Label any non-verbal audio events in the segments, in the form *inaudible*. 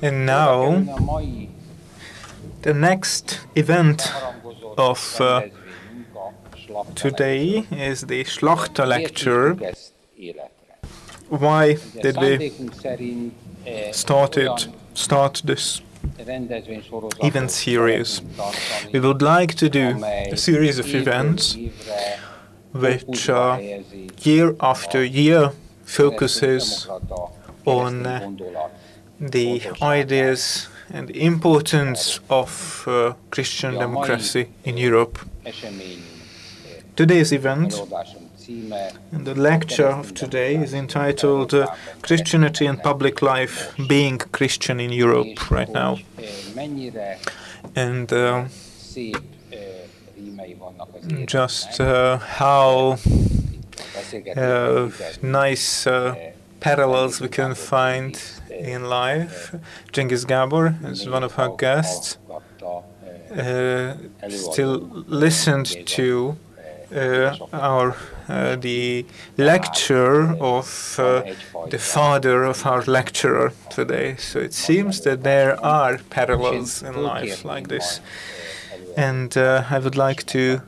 And now, kerülne a mai the next event of, uh, rendezvényünk, a Slachta today is the Slachta lecture. hívtuk ezt életre? Why did we eh, started start this event series? We would like to do a series of events which uh, year after year focuses on, uh, the ideas and the importance of uh, Christian democracy in Europe. Today's event and the lecture of today is entitled uh, Christianity and Public Life Being Christian in Europe right now. And uh, szép rímei vannak az életnek. just uh, how uh, nice uh, parallels we can find in life. Genghis Gabor is one of our guests. uh, still listened to uh, our uh, the lecture of uh, the father of our lecturer today. So it seems that there are parallels in life like this, and uh, I would like to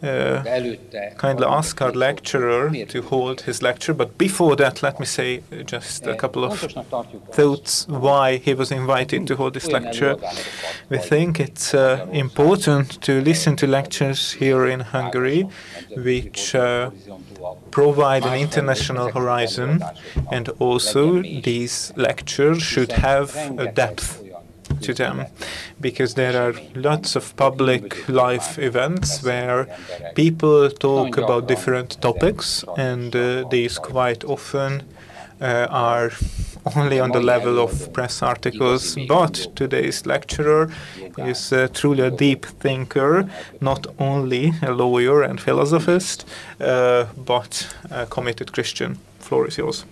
kindly ask our lecturer to hold his lecture. But before that, let me say just a couple of Fontosnak tartjuk azt, thoughts why he was invited to hold this lecture. We think it's uh, important to listen to lectures here in Hungary, which uh, provide an international horizon, and also these lectures should have a depth to them, because there are lots of public life events where people talk about different topics, and uh, these quite often uh, are only on the level of press articles. But today's lecturer is uh, truly a deep thinker, not only a lawyer and philosopher, uh, but a committed Christian. Floor is yours.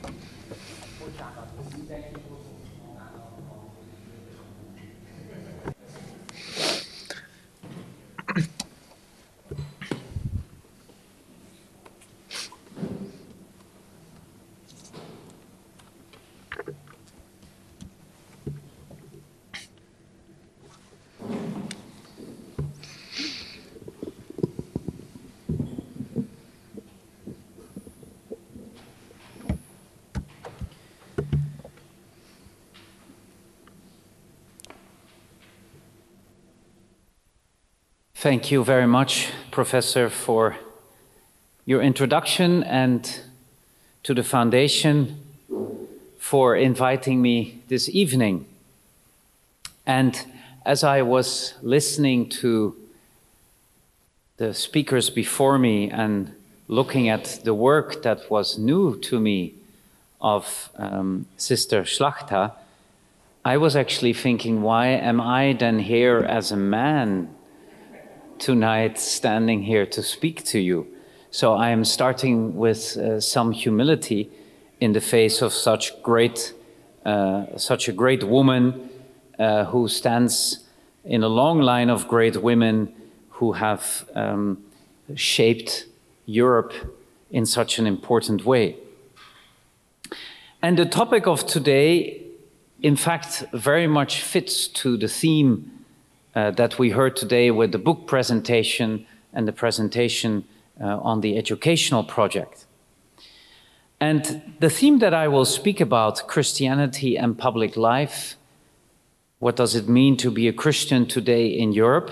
Thank you very much, Professor, for your introduction and to the Foundation for inviting me this evening. And as I was listening to the speakers before me and looking at the work that was new to me of um, Sister Slachta, I was actually thinking, why am I then here as a man tonight standing here to speak to you. So I am starting with uh, some humility in the face of such great, uh, such a great woman uh, who stands in a long line of great women who have um, shaped Europe in such an important way. And the topic of today, in fact, very much fits to the theme uh, that we heard today with the book presentation and the presentation uh, on the educational project. And the theme that I will speak about, Christianity and public life, what does it mean to be a Christian today in Europe,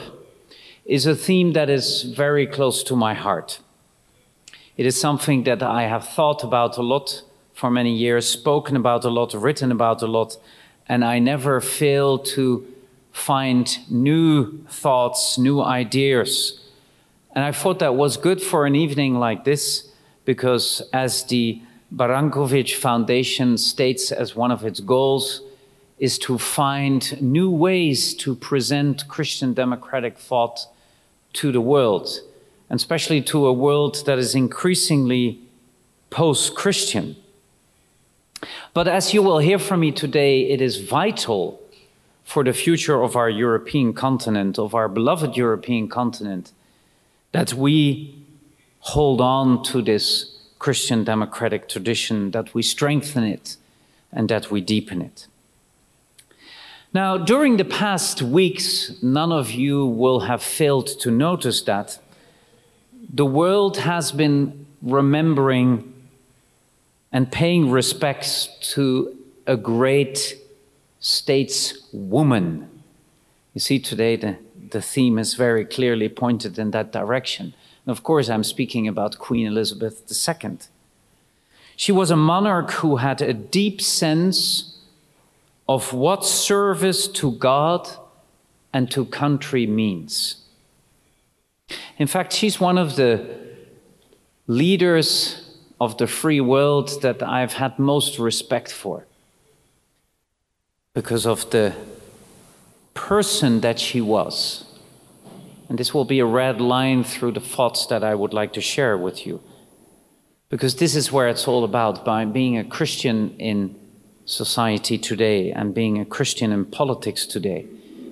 is a theme that is very close to my heart. It is something that I have thought about a lot for many years, spoken about a lot, written about a lot, and I never fail to find new thoughts, new ideas. And I thought that was good for an evening like this because, as the Barankovics Foundation states as one of its goals, is to find new ways to present Christian democratic thought to the world, and especially to a world that is increasingly post Christian. But as you will hear from me today, it is vital for the future of our European continent, of our beloved European continent, that we hold on to this Christian democratic tradition, that we strengthen it, and that we deepen it. Now, during the past weeks, none of you will have failed to notice that the world has been remembering and paying respects to a great stateswoman. You see, today the, the theme is very clearly pointed in that direction. And of course, I'm speaking about Queen Elizabeth II. She was a monarch who had a deep sense of what service to God and to country means. In fact, she's one of the leaders of the free world that I've had most respect for because of the person that she was. And this will be a red line through the thoughts that I would like to share with you. Because this is where it's all about by being a Christian in society today and being a Christian in politics today.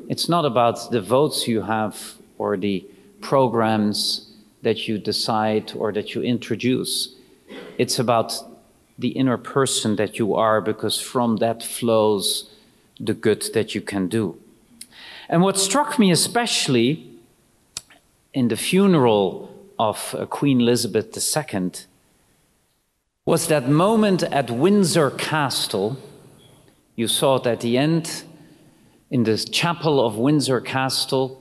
It's not about the votes you have or the programs that you decide or that you introduce. It's about the inner person that you are, because from that flows the good that you can do. And what struck me especially in the funeral of uh, Queen Elizabeth II was that moment at Windsor Castle. You saw it at the end in the chapel of Windsor Castle,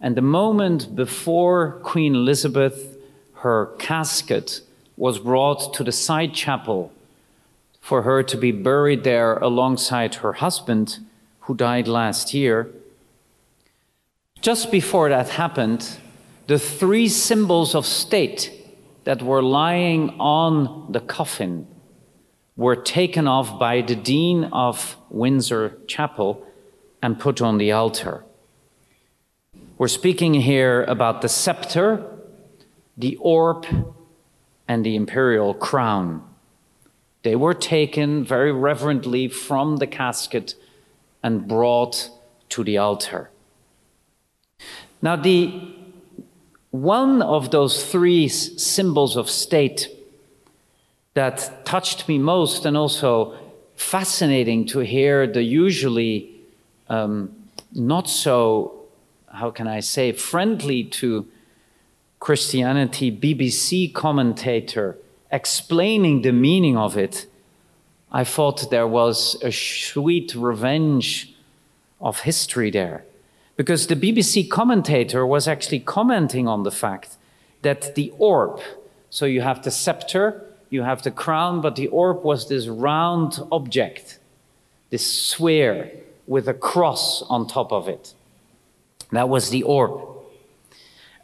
and the moment before Queen Elizabeth, her casket was brought to the side chapel for her to be buried there alongside her husband, who died last year. Just before that happened, the three symbols of state that were lying on the coffin were taken off by the Dean of Windsor Chapel and put on the altar. We're speaking here about the scepter, the orb, and the imperial crown. They were taken very reverently from the casket and brought to the altar. Now, the one of those three symbols of state that touched me most and also fascinating to hear the usually um, not so how can I say, friendly to Christianity BBC commentator explaining the meaning of it, I thought there was a sweet revenge of history there. Because the BBC commentator was actually commenting on the fact that the orb, so you have the scepter, you have the crown, but the orb was this round object, this sphere with a cross on top of it. That was the orb.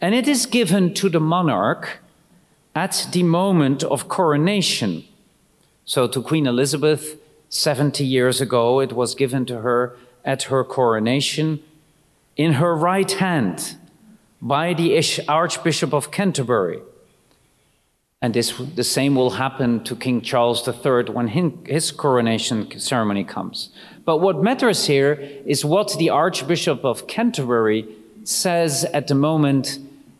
And it is given to the monarch at the moment of coronation. So to Queen Elizabeth, 70 years ago, it was given to her at her coronation in her right hand by the Archbishop of Canterbury. And this, the same will happen to King Charles III when his coronation ceremony comes. But what matters here is what the Archbishop of Canterbury says at the moment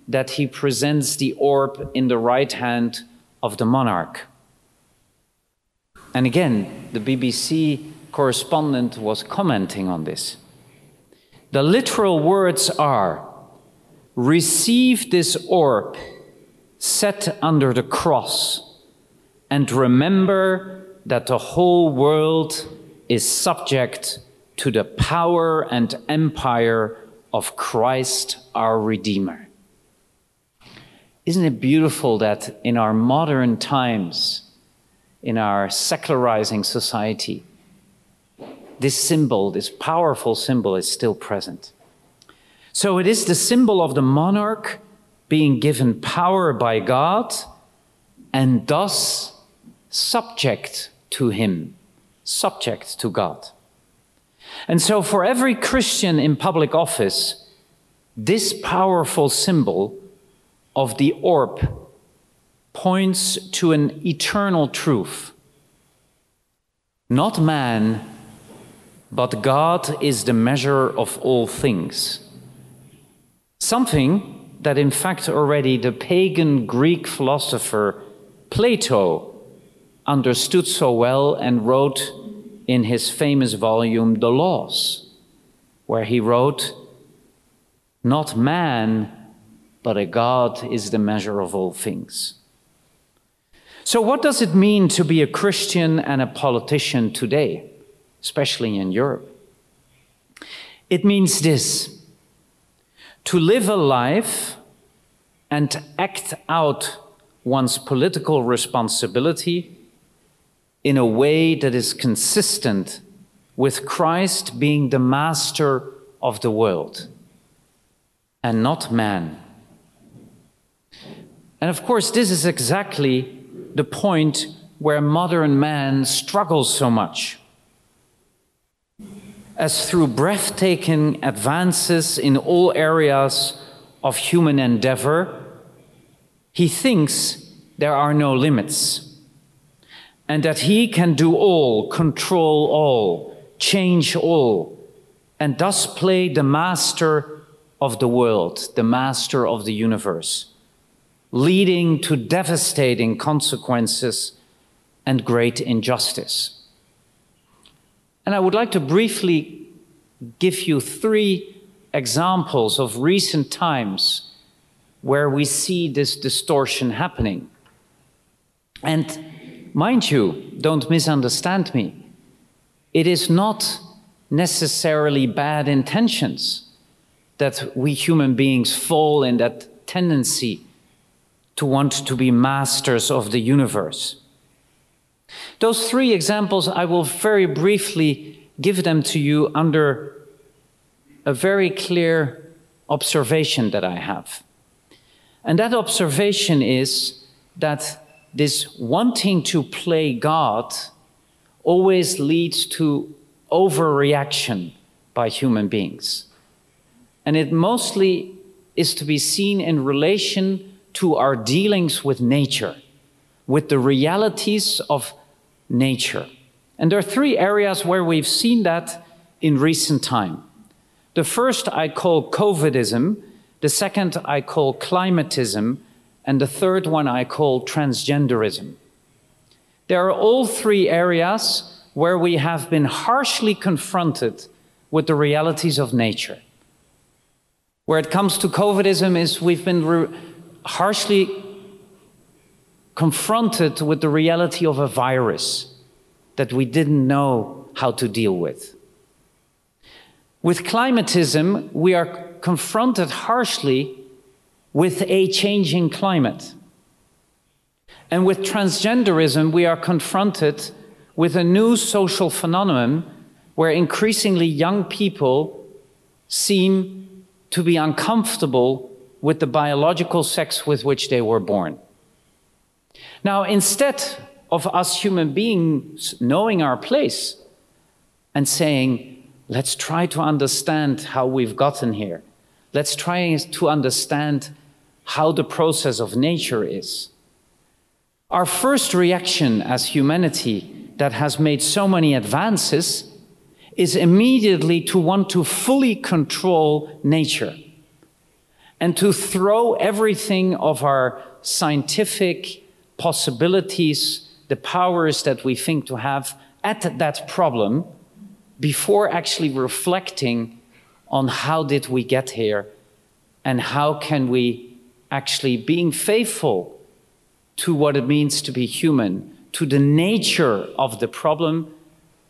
that he presents the orb in the right hand of the monarch. And again, the BBC correspondent was commenting on this. The literal words are Receive this orb set under the cross, and remember that the whole world is subject to the power and empire of Christ our Redeemer. Isn't it beautiful that in our modern times, in our secularizing society, this symbol, this powerful symbol, is still present? So it is the symbol of the monarch being given power by God and thus subject to Him subject to God. And so, for every Christian in public office, this powerful symbol of the orb points to an eternal truth. Not man, but God is the measure of all things. Something that, in fact, already the pagan Greek philosopher Plato understood so well and wrote in his famous volume, The Laws. where he wrote, Not man, but a God is the measure of all things. So, what does it mean to be a Christian and a politician today, especially in Europe? It means this to live a life and act out one's political responsibility in a way that is consistent with Christ being the master of the world and not man. And of course, this is exactly the point where modern man struggles so much. As through breathtaking advances in all areas of human endeavor, he thinks there are no limits and that he can do all, control all, change all, and thus play the master of the world, the master of the universe leading to devastating consequences and great injustice. And I would like to briefly give you three examples of recent times where we see this distortion happening. And mind you, don't misunderstand me, it is not necessarily bad intentions that we human beings fall in that tendency to want to be masters of the universe. Those three examples, I will very briefly give them to you under a very clear observation that I have. And that observation is that this wanting to play God always leads to overreaction by human beings. And it mostly is to be seen in relation to our dealings with nature, with the realities of nature. And there are three areas where we've seen that in recent time. The first I call COVIDism, the second I call climatism, and the third one I call transgenderism. There are all three areas where we have been harshly confronted with the realities of nature. Where it comes to COVIDism is we've been harshly confronted with the reality of a virus that we didn't know how to deal with. With climatism, we are confronted harshly with a changing climate. And with transgenderism, we are confronted with a new social phenomenon where increasingly young people seem to be uncomfortable with the biological sex with which they were born. Now, instead of us human beings knowing our place and saying, let's try to understand how we've gotten here, let's try to understand how the process of nature is. Our first reaction as humanity that has made so many advances is immediately to want to fully control nature and to throw everything of our scientific possibilities, the powers that we think to have at that problem before actually reflecting on how did we get here and how can we actually being faithful to what it means to be human, to the nature of the problem,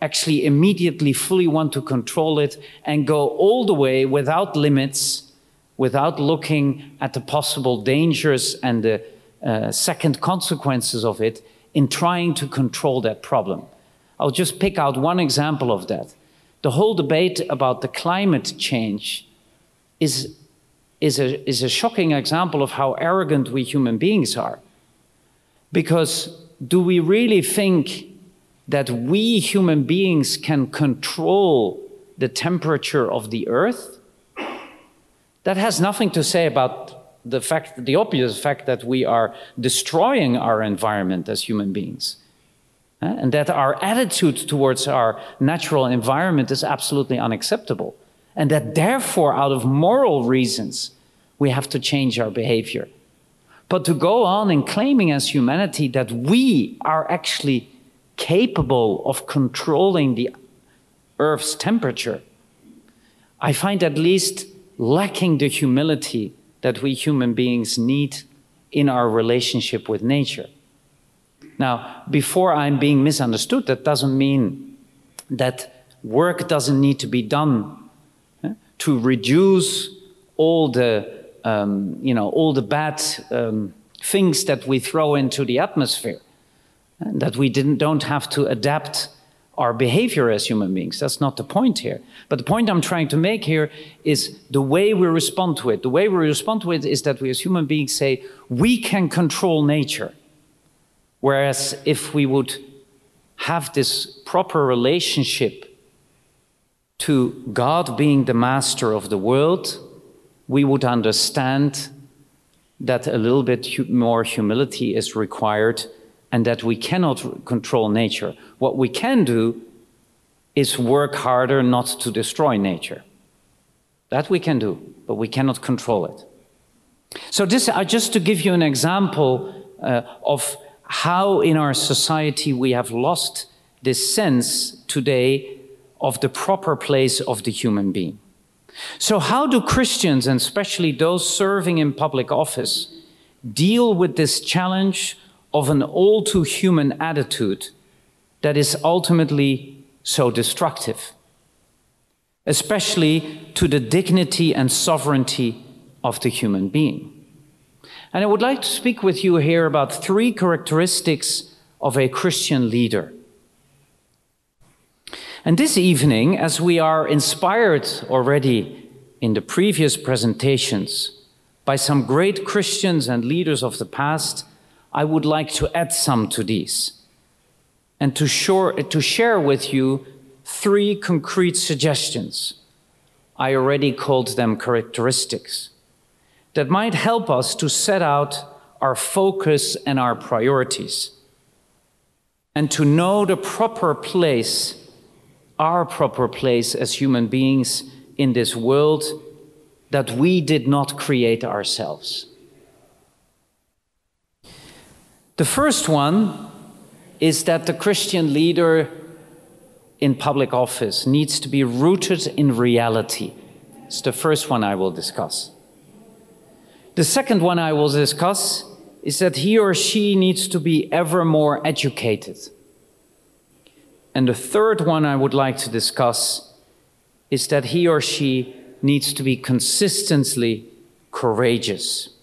actually immediately fully want to control it and go all the way without limits without looking at the possible dangers and the uh, second consequences of it in trying to control that problem. I'll just pick out one example of that. The whole debate about the climate change is, is, a, is a shocking example of how arrogant we human beings are. Because do we really think that we human beings can control the temperature of the earth? That has nothing to say about the fact, the obvious fact that we are destroying our environment as human beings. Eh? And that our attitude towards our natural environment is absolutely unacceptable. And that therefore, out of moral reasons, we have to change our behavior. But to go on in claiming as humanity that we are actually capable of controlling the Earth's temperature I find at least lacking the humility that we human beings need in our relationship with nature. Now, before I'm being misunderstood, that doesn't mean that work doesn't need to be done eh, to reduce all the, um, you know, all the bad um, things that we throw into the atmosphere, and that we didn't, don't have to adapt our behavior as human beings. That's not the point here. But the point I'm trying to make here is the way we respond to it. The way we respond to it is that we as human beings say, we can control nature. Whereas if we would have this proper relationship to God being the master of the world, we would understand that a little bit more humility is required and that we cannot control nature. What we can do is work harder not to destroy nature. That we can do, but we cannot control it. So this, uh, just to give you an example uh, of how in our society we have lost this sense today of the proper place of the human being. So how do Christians, and especially those serving in public office, deal with this challenge of an all too human attitude that is ultimately so destructive, especially to the dignity and sovereignty of the human being. And I would like to speak with you here about three characteristics of a Christian leader. And this evening, as we are inspired already in the previous presentations by some great Christians and leaders of the past, I would like to add some to these and to, to share with you three concrete suggestions. I already called them characteristics that might help us to set out our focus and our priorities and to know the proper place, our proper place as human beings in this world that we did not create ourselves. The first one is that the Christian leader in public office needs to be rooted in reality. It's the first one I will discuss. The second one I will discuss is that he or she needs to be ever more educated. And the third one I would like to discuss is that he or she needs to be consistently courageous.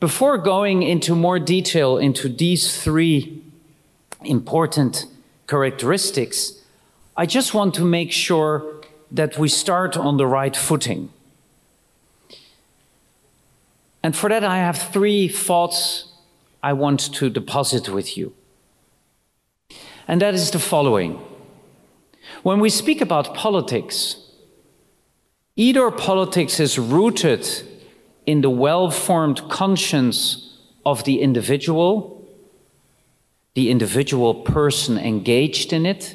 Before going into more detail into these three important characteristics, I just want to make sure that we start on the right footing. And for that, I have three thoughts I want to deposit with you. And that is the following. When we speak about politics, either politics is rooted in the well formed conscience of the individual, the individual person engaged in it,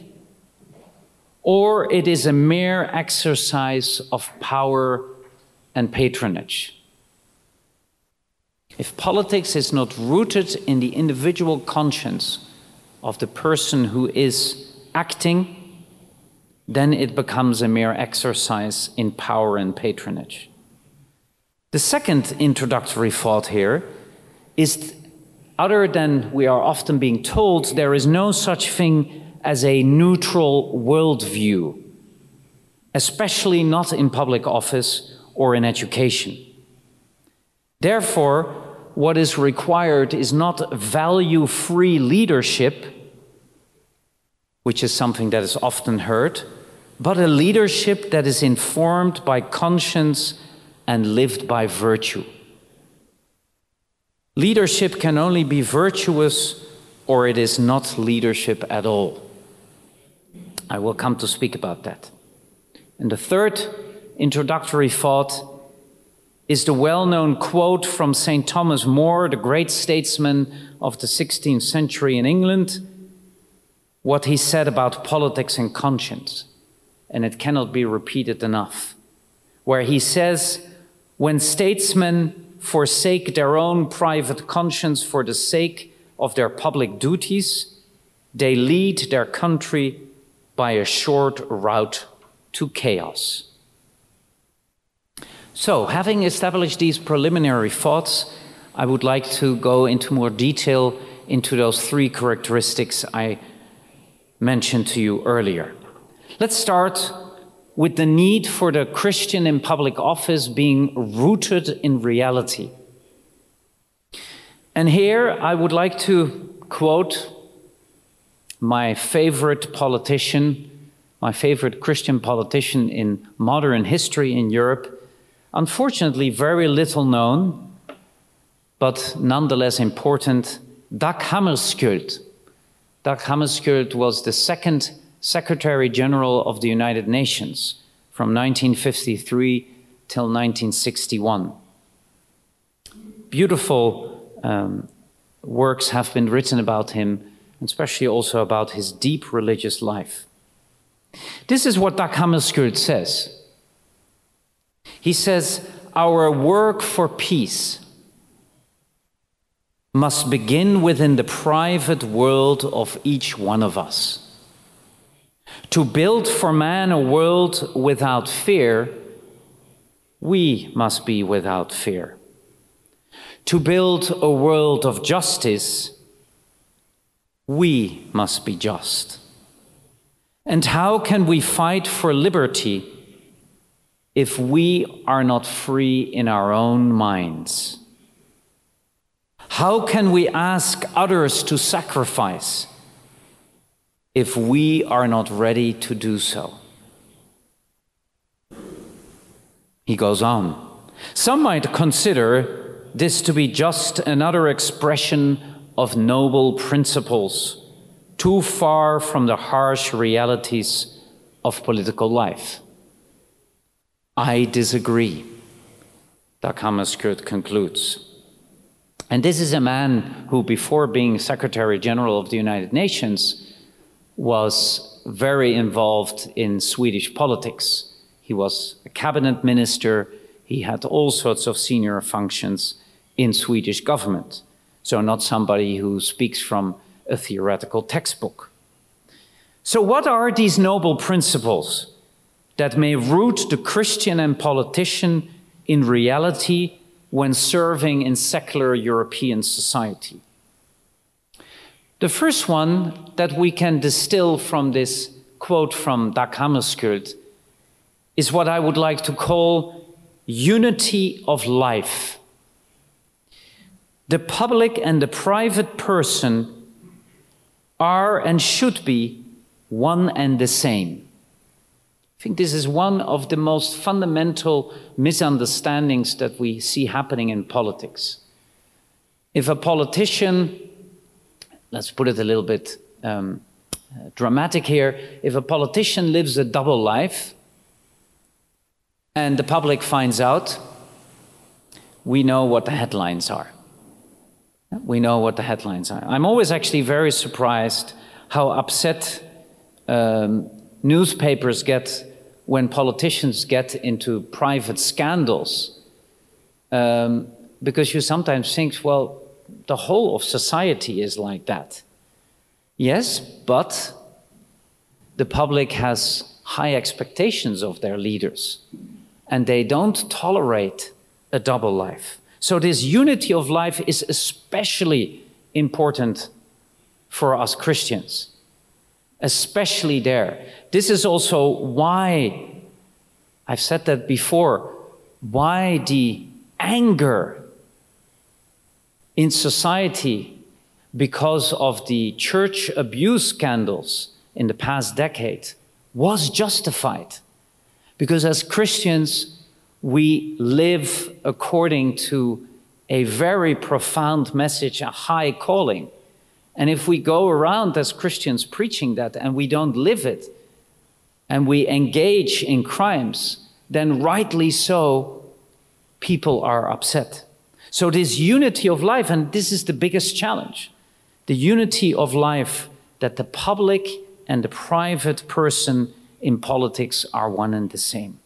or it is a mere exercise of power and patronage. If politics is not rooted in the individual conscience of the person who is acting, then it becomes a mere exercise in power and patronage. The second introductory thought here is other than we are often being told, there is no such thing as a neutral worldview, especially not in public office or in education. Therefore, what is required is not value free leadership, which is something that is often heard, but a leadership that is informed by conscience and lived by virtue. Leadership can only be virtuous or it is not leadership at all. I will come to speak about that. And the third introductory thought is the well known quote from St. Thomas More, the great statesman of the 16th century in England, what he said about politics and conscience. And it cannot be repeated enough, where he says, when statesmen forsake their own private conscience for the sake of their public duties, they lead their country by a short route to chaos. So, having established these preliminary thoughts, I would like to go into more detail into those three characteristics I mentioned to you earlier. Let's start with the need for the Christian in public office being rooted in reality. And here I would like to quote my favorite politician, my favorite Christian politician in modern history in Europe, unfortunately very little known, but nonetheless important, Dag Hammarskjöld. Dag Hammarskjöld was the second Secretary General of the United Nations from 1953 till 1961. Beautiful um, works have been written about him, especially also about his deep religious life. This is what Dag Hammarskjöld says. He says, Our work for peace must begin within the private world of each one of us. To build for man a world without fear, we must be without fear. To build a world of justice, we must be just. And how can we fight for liberty if we are not free in our own minds? How can we ask others to sacrifice if we are not ready to do so? He goes on. Some might consider this to be just another expression of noble principles, too far from the harsh realities of political life. I disagree, Hammarskjöld concludes. And this is a man who, before being Secretary General of the United Nations, was very involved in Swedish politics. He was a cabinet minister, he had all sorts of senior functions in Swedish government. So, not somebody who speaks from a theoretical textbook. So, what are these noble principles that may root the Christian and politician in reality when serving in secular European society? The first one that we can distill from this quote from Dag Hammarskjöld is what I would like to call unity of life. The public and the private person are and should be one and the same. I think this is one of the most fundamental misunderstandings that we see happening in politics. If a politician, let's put it a little bit um, dramatic here, if a politician lives a double life and the public finds out, we know what the headlines are. We know what the headlines are. I'm always actually very surprised how upset um, newspapers get when politicians get into private scandals. Um, because you sometimes think, well, the whole of society is like that. Yes, but the public has high expectations of their leaders, and they don't tolerate a double life. So, this unity of life is especially important for us Christians especially there. This is also why, I've said that before, why the anger in society because of the church abuse scandals in the past decade was justified. Because as Christians, we live according to a very profound message, a high calling. And if we go around as Christians preaching that and we don't live it, and we engage in crimes, then rightly so, people are upset. So, this unity of life, and this is the biggest challenge the unity of life that the public and the private person in politics are one and the same.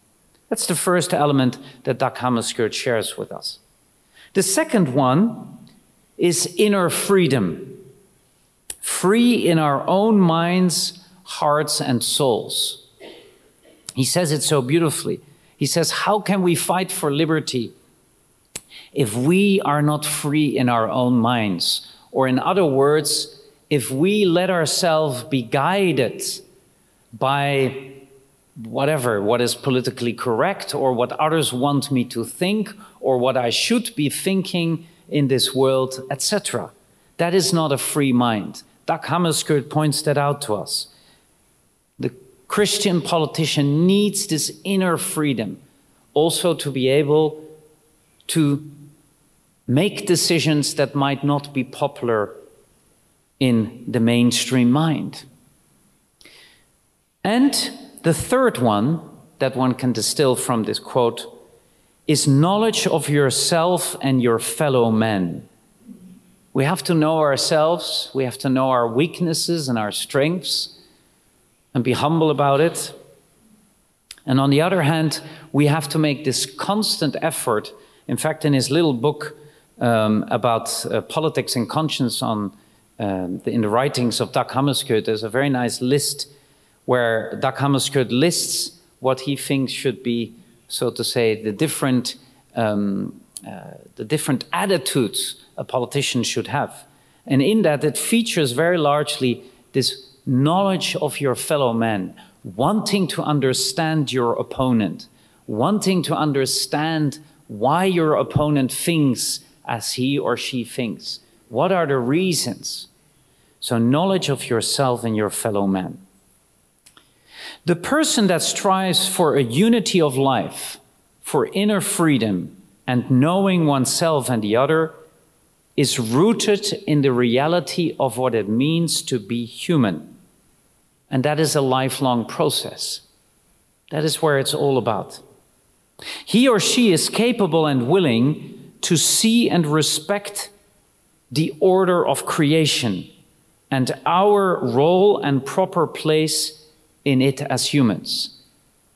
That's the first element that Dag shares with us. The second one is inner freedom free in our own minds, hearts, and souls. He says it so beautifully. He says, How can we fight for liberty if we are not free in our own minds? Or, in other words, if we let ourselves be guided by whatever, what is politically correct, or what others want me to think, or what I should be thinking in this world, etc. That is not a free mind. Dag Hammarskjöld points that out to us. The Christian politician needs this inner freedom also to be able to make decisions that might not be popular in the mainstream mind. And the third one that one can distill from this quote is knowledge of yourself and your fellow men. We have to know ourselves, we have to know our weaknesses and our strengths, and be humble about it. And on the other hand, we have to make this constant effort. In fact, in his little book um, about uh, politics and conscience on, um, the, in the writings of Dag Hammarskjöld, there's a very nice list where Dag Hammarskjöld lists what he thinks should be, so to say, the different, um, uh, the different attitudes a politician should have. And in that, it features very largely this knowledge of your fellow man, wanting to understand your opponent, wanting to understand why your opponent thinks as he or she thinks. What are the reasons? So, knowledge of yourself and your fellow man. The person that strives for a unity of life, for inner freedom, and knowing oneself and the other is rooted in the reality of what it means to be human. And that is a lifelong process. That is where it's all about. He or she is capable and willing to see and respect the order of creation and our role and proper place in it as humans.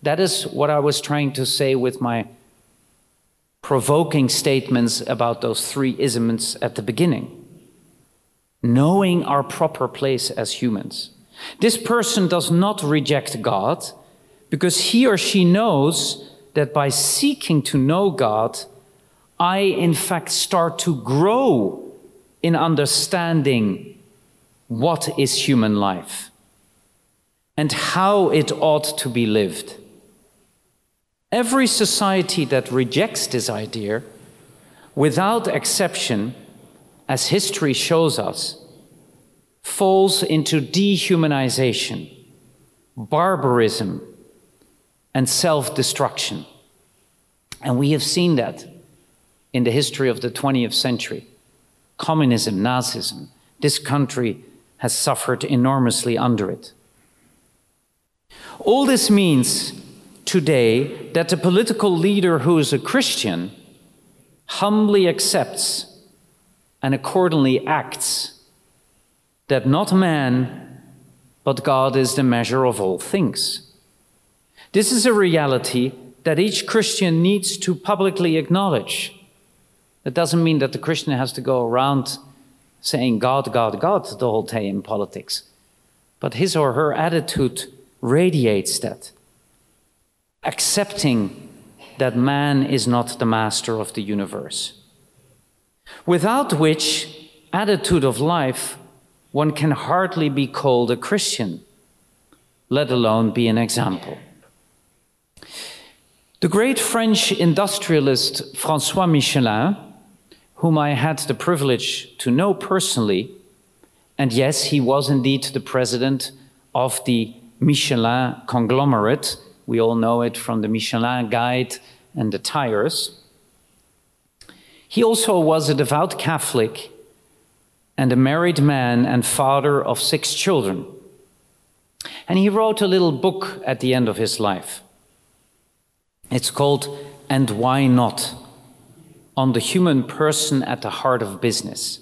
That is what I was trying to say with my provoking statements about those three isms at the beginning. Knowing our proper place as humans. This person does not reject God because he or she knows that by seeking to know God, I in fact start to grow in understanding what is human life and how it ought to be lived. Every society that rejects this idea, without exception, as history shows us, falls into dehumanization, barbarism, and self destruction. And we have seen that in the history of the 20th century. Communism, Nazism, this country has suffered enormously under it. All this means today that the political leader who is a Christian humbly accepts and accordingly acts that not man, but God is the measure of all things. This is a reality that each Christian needs to publicly acknowledge. That doesn't mean that the Christian has to go around saying God, God, God the whole day in politics. But his or her attitude radiates that accepting that man is not the master of the universe. Without which attitude of life, one can hardly be called a Christian, let alone be an example. The great French industrialist Francois Michelin, whom I had the privilege to know personally, and yes, he was indeed the president of the Michelin conglomerate, we all know it from the Michelin guide and the tires. He also was a devout Catholic and a married man and father of six children. And he wrote a little book at the end of his life. It's called And Why Not? On the human person at the heart of business.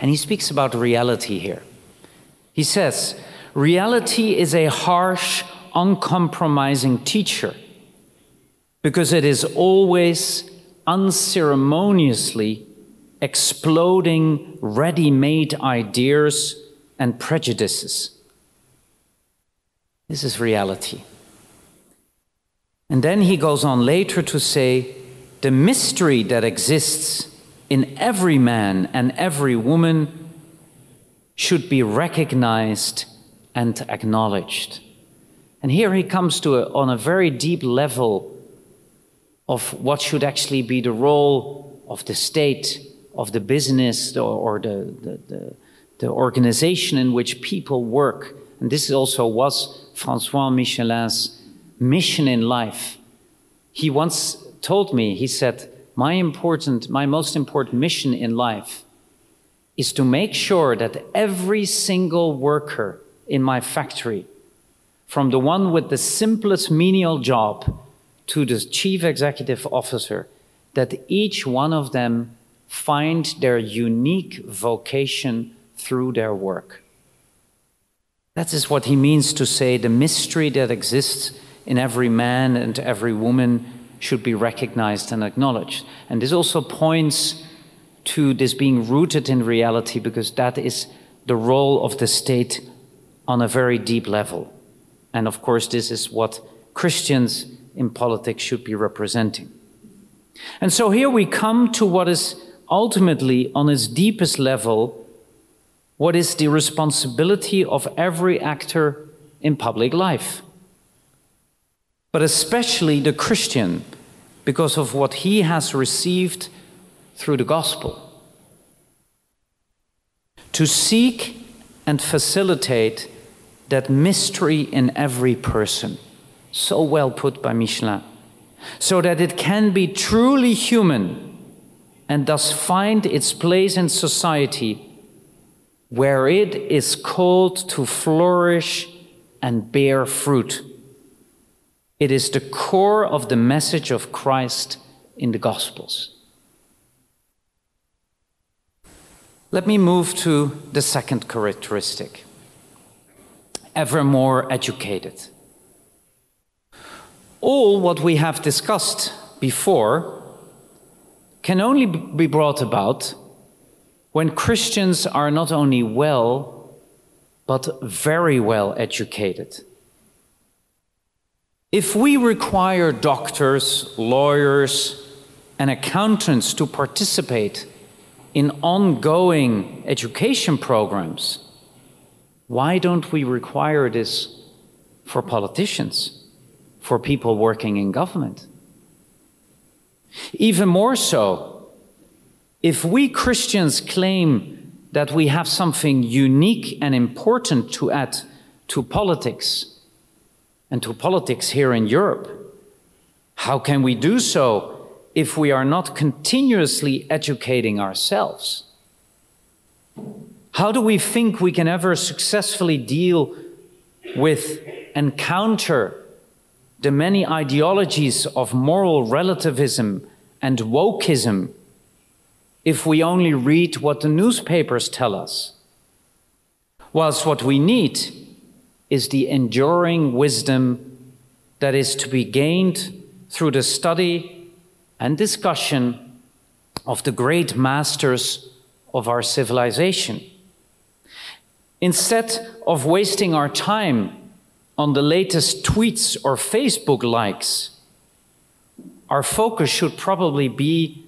And he speaks about reality here. He says, Reality is a harsh, uncompromising teacher because it is always unceremoniously exploding ready made ideas and prejudices. This is reality. And then he goes on later to say, the mystery that exists in every man and every woman should be recognized and acknowledged. And here he comes to on a very deep level of what should actually be the role of the state, of the business, or, or the, the, the, the, organization in which people work. And this also was Francois Michelin's mission in life. He once told me, he said, my important, my most important mission in life is to make sure that every single worker in my factory, from the one with the simplest menial job to the chief executive officer, that each one of them find their unique vocation through their work. That is what he means to say the mystery that exists in every man and every woman should be recognized and acknowledged. And this also points to this being rooted in reality because that is the role of the state on a very deep level. And of course, this is what Christians in politics should be representing. And so here we come to what is ultimately, on its deepest level, what is the responsibility of every actor in public life but especially the Christian, because of what he has received through the gospel. To seek and facilitate that mystery in every person, so well put by Michelin, so that it can be truly human and thus find its place in society where it is called to flourish and bear fruit. It is the core of the message of Christ in the Gospels. Let me move to the second characteristic ever more educated. All what we have discussed before can only be brought about when Christians are not only well, but very well educated. If we require doctors, lawyers, and accountants to participate in ongoing education programs, why don't we require this for politicians, for people working in government? Even more so, if we Christians claim that we have something unique and important to add to politics, and to politics here in Europe. How can we do so if we are not continuously educating ourselves? How do we think we can ever successfully deal with and counter the many ideologies of moral relativism and wokeism if we only read what the newspapers tell us? Whilst what we need is the enduring wisdom that is to be gained through the study and discussion of the great masters of our civilization. Instead of wasting our time on the latest tweets or Facebook likes, our focus should probably be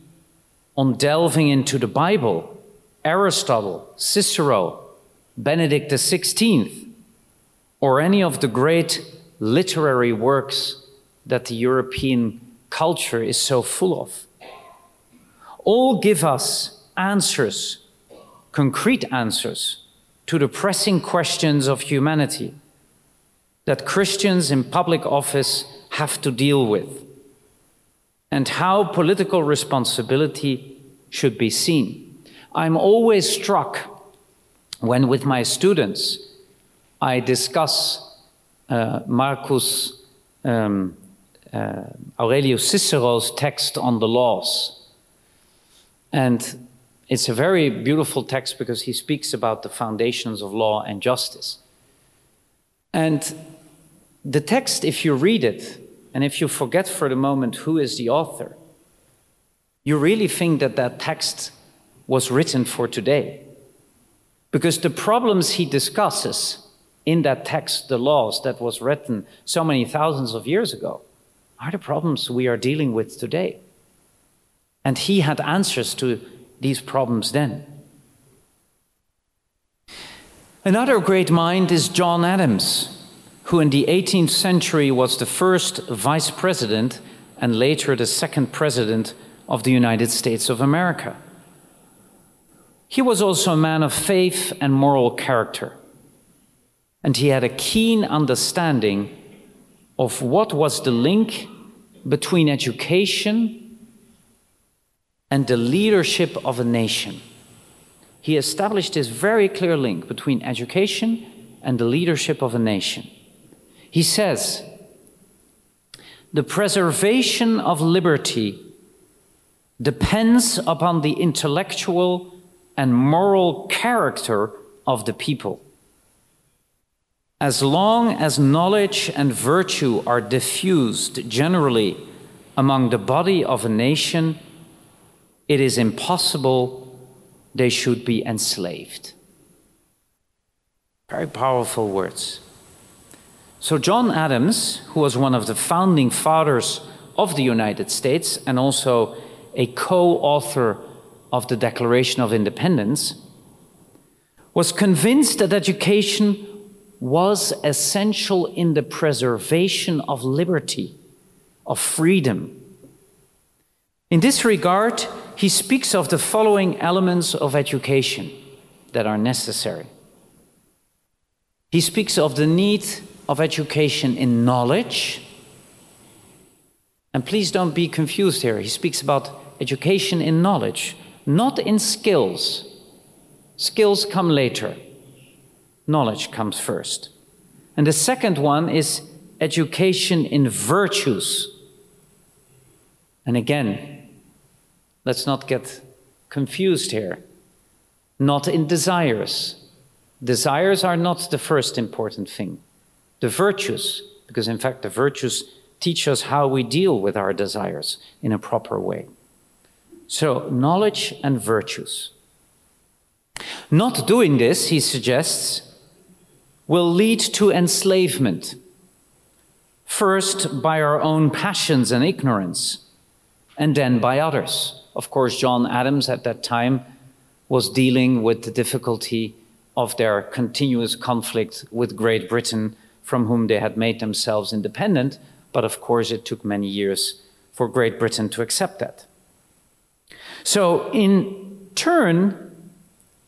on delving into the Bible, Aristotle, Cicero, Benedict XVI, or any of the great literary works that the European culture is so full of. All give us answers, concrete answers, to the pressing questions of humanity that Christians in public office have to deal with, and how political responsibility should be seen. I'm always struck when, with my students, I discuss uh, Marcus um, uh, Aurelius Cicero's text on the laws. And it's a very beautiful text because he speaks about the foundations of law and justice. And the text, if you read it, and if you forget for the moment who is the author, you really think that that text was written for today. Because the problems he discusses in that text, the laws that was written so many thousands of years ago, are the problems we are dealing with today. And he had answers to these problems then. Another great mind is John Adams, who in the 18th century was the first vice president and later the second president of the United States of America. He was also a man of faith and moral character, and he had a keen understanding of what was the link between education and the leadership of a nation. He established this very clear link between education and the leadership of a nation. He says, the preservation of liberty depends upon the intellectual and moral character of the people. As long as knowledge and virtue are diffused generally among the body of a nation, it is impossible they should be enslaved. Very powerful words. So, John Adams, who was one of the founding fathers of the United States and also a co author of the Declaration of Independence, was convinced that education was essential in the preservation of liberty, of freedom. In this regard, he speaks of the following elements of education that are necessary. He speaks of the need of education in knowledge. And please don't be confused here. He speaks about education in knowledge, not in skills. Skills come later, knowledge comes first. And the second one is education in virtues. And again, let's not get confused here. Not in desires. Desires are not the first important thing the virtues, because in fact, the virtues teach us how we deal with our desires in a proper way. So, knowledge and virtues. Not doing this, he suggests, will lead to enslavement. First, by our own passions and ignorance, and then by others. Of course, John Adams at that time was dealing with the difficulty of their continuous conflict with Great Britain from whom they had made themselves independent, but of course it took many years for Great Britain to accept that. So, in turn,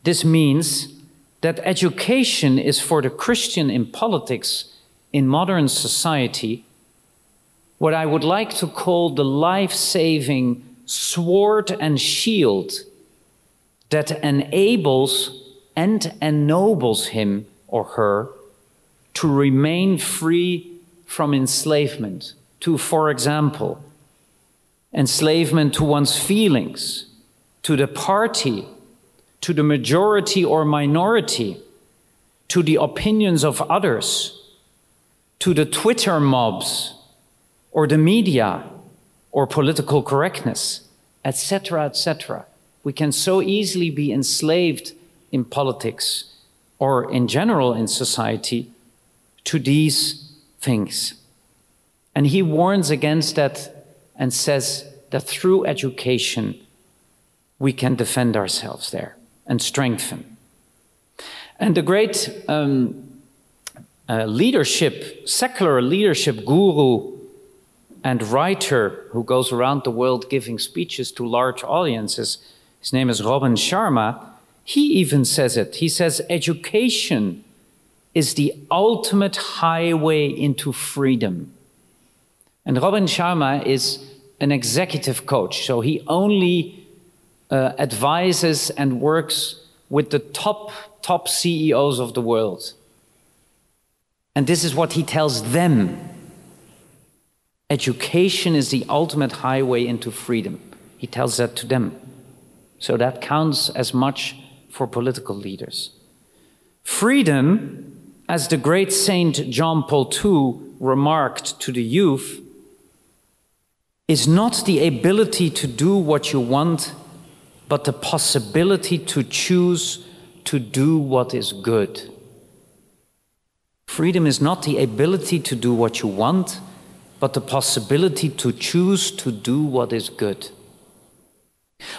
this means that education is for the Christian in politics in modern society what I would like to call the life saving sword and shield that enables and ennobles him or her to remain free from enslavement, to, for example, enslavement to one's feelings, to the party, to the majority or minority, to the opinions of others, to the Twitter mobs, or the media, or political correctness, etc., etc. We can so easily be enslaved in politics or in general in society to these things. And he warns against that and says that through education, we can defend ourselves there and strengthen. And the great um, uh, leadership, secular leadership guru and writer who goes around the world giving speeches to large audiences, his name is Robin Sharma, he even says it. He says, education is the ultimate highway into freedom. And Robin Sharma is an executive coach, so he only uh, advises and works with the top, top CEOs of the world. And this is what he tells them education is the ultimate highway into freedom. He tells that to them. So that counts as much for political leaders. Freedom as the great Saint John Paul II remarked to the youth, is not the ability to do what you want, but the possibility to choose to do what is good. Freedom is not the ability to do what you want, but the possibility to choose to do what is good.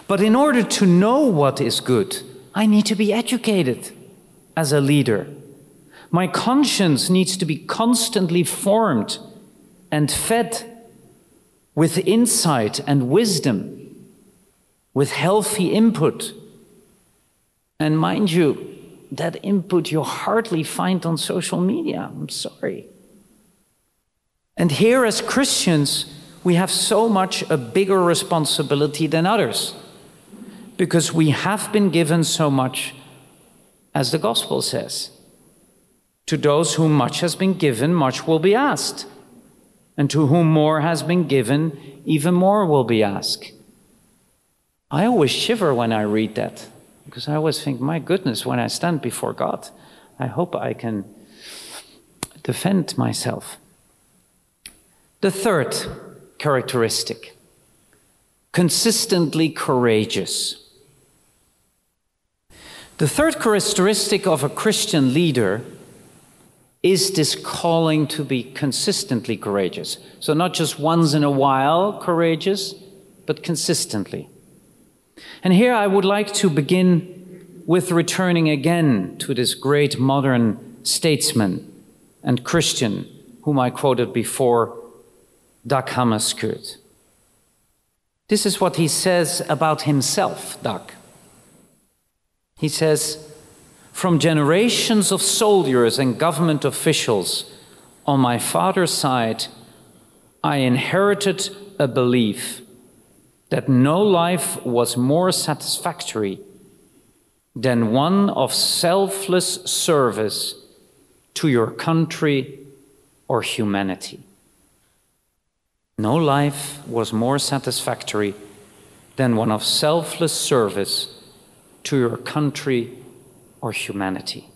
But in order to know what is good, I need to be educated as a leader. My conscience needs to be constantly formed and fed with insight and wisdom, with healthy input. And mind you, that input you hardly find on social media. I'm sorry. And here, as Christians, we have so much a bigger responsibility than others because we have been given so much, as the gospel says. To those whom much has been given, much will be asked. And to whom more has been given, even more will be asked. I always shiver when I read that because I always think, my goodness, when I stand before God, I hope I can defend myself. The third characteristic consistently courageous. The third characteristic of a Christian leader is this calling to be consistently courageous. So, not just once in a while courageous, but consistently. And here I would like to begin with returning again to this great modern statesman and Christian whom I quoted before, Dag Hammarskjöld. This is what he says about himself, Dag. He says, From generations of soldiers and government officials on my father's side, I inherited a belief that no life was more satisfactory than one of selfless service to your country or humanity. No life was more satisfactory than one of selfless service to your country or humanity.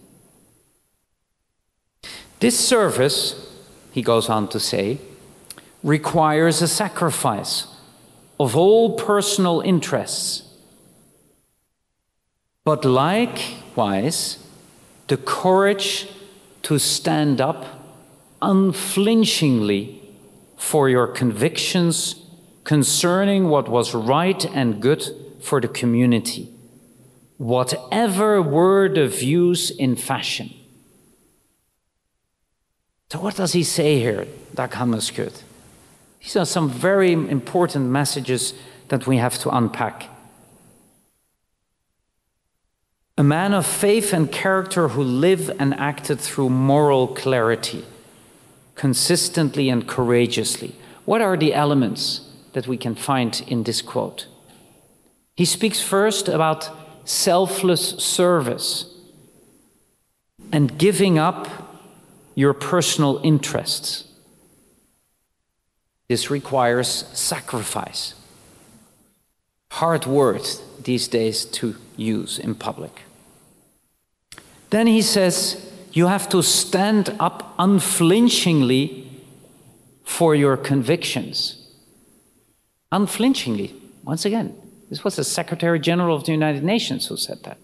This service, he goes on to say, requires a sacrifice of all personal interests, but likewise the courage to stand up unflinchingly for your convictions concerning what was right and good for the community, whatever were the views in fashion. So, what does he say here, Dag Hammarskjöld? These are some very important messages that we have to unpack. A man of faith and character who lived and acted through moral clarity consistently and courageously. What are the elements that we can find in this quote? He speaks first about selfless service and giving up your personal interests. This requires sacrifice. Hard words these days to use in public. Then he says, you have to stand up unflinchingly for your convictions. Unflinchingly. Once again, this was the Secretary General of the United Nations who said that.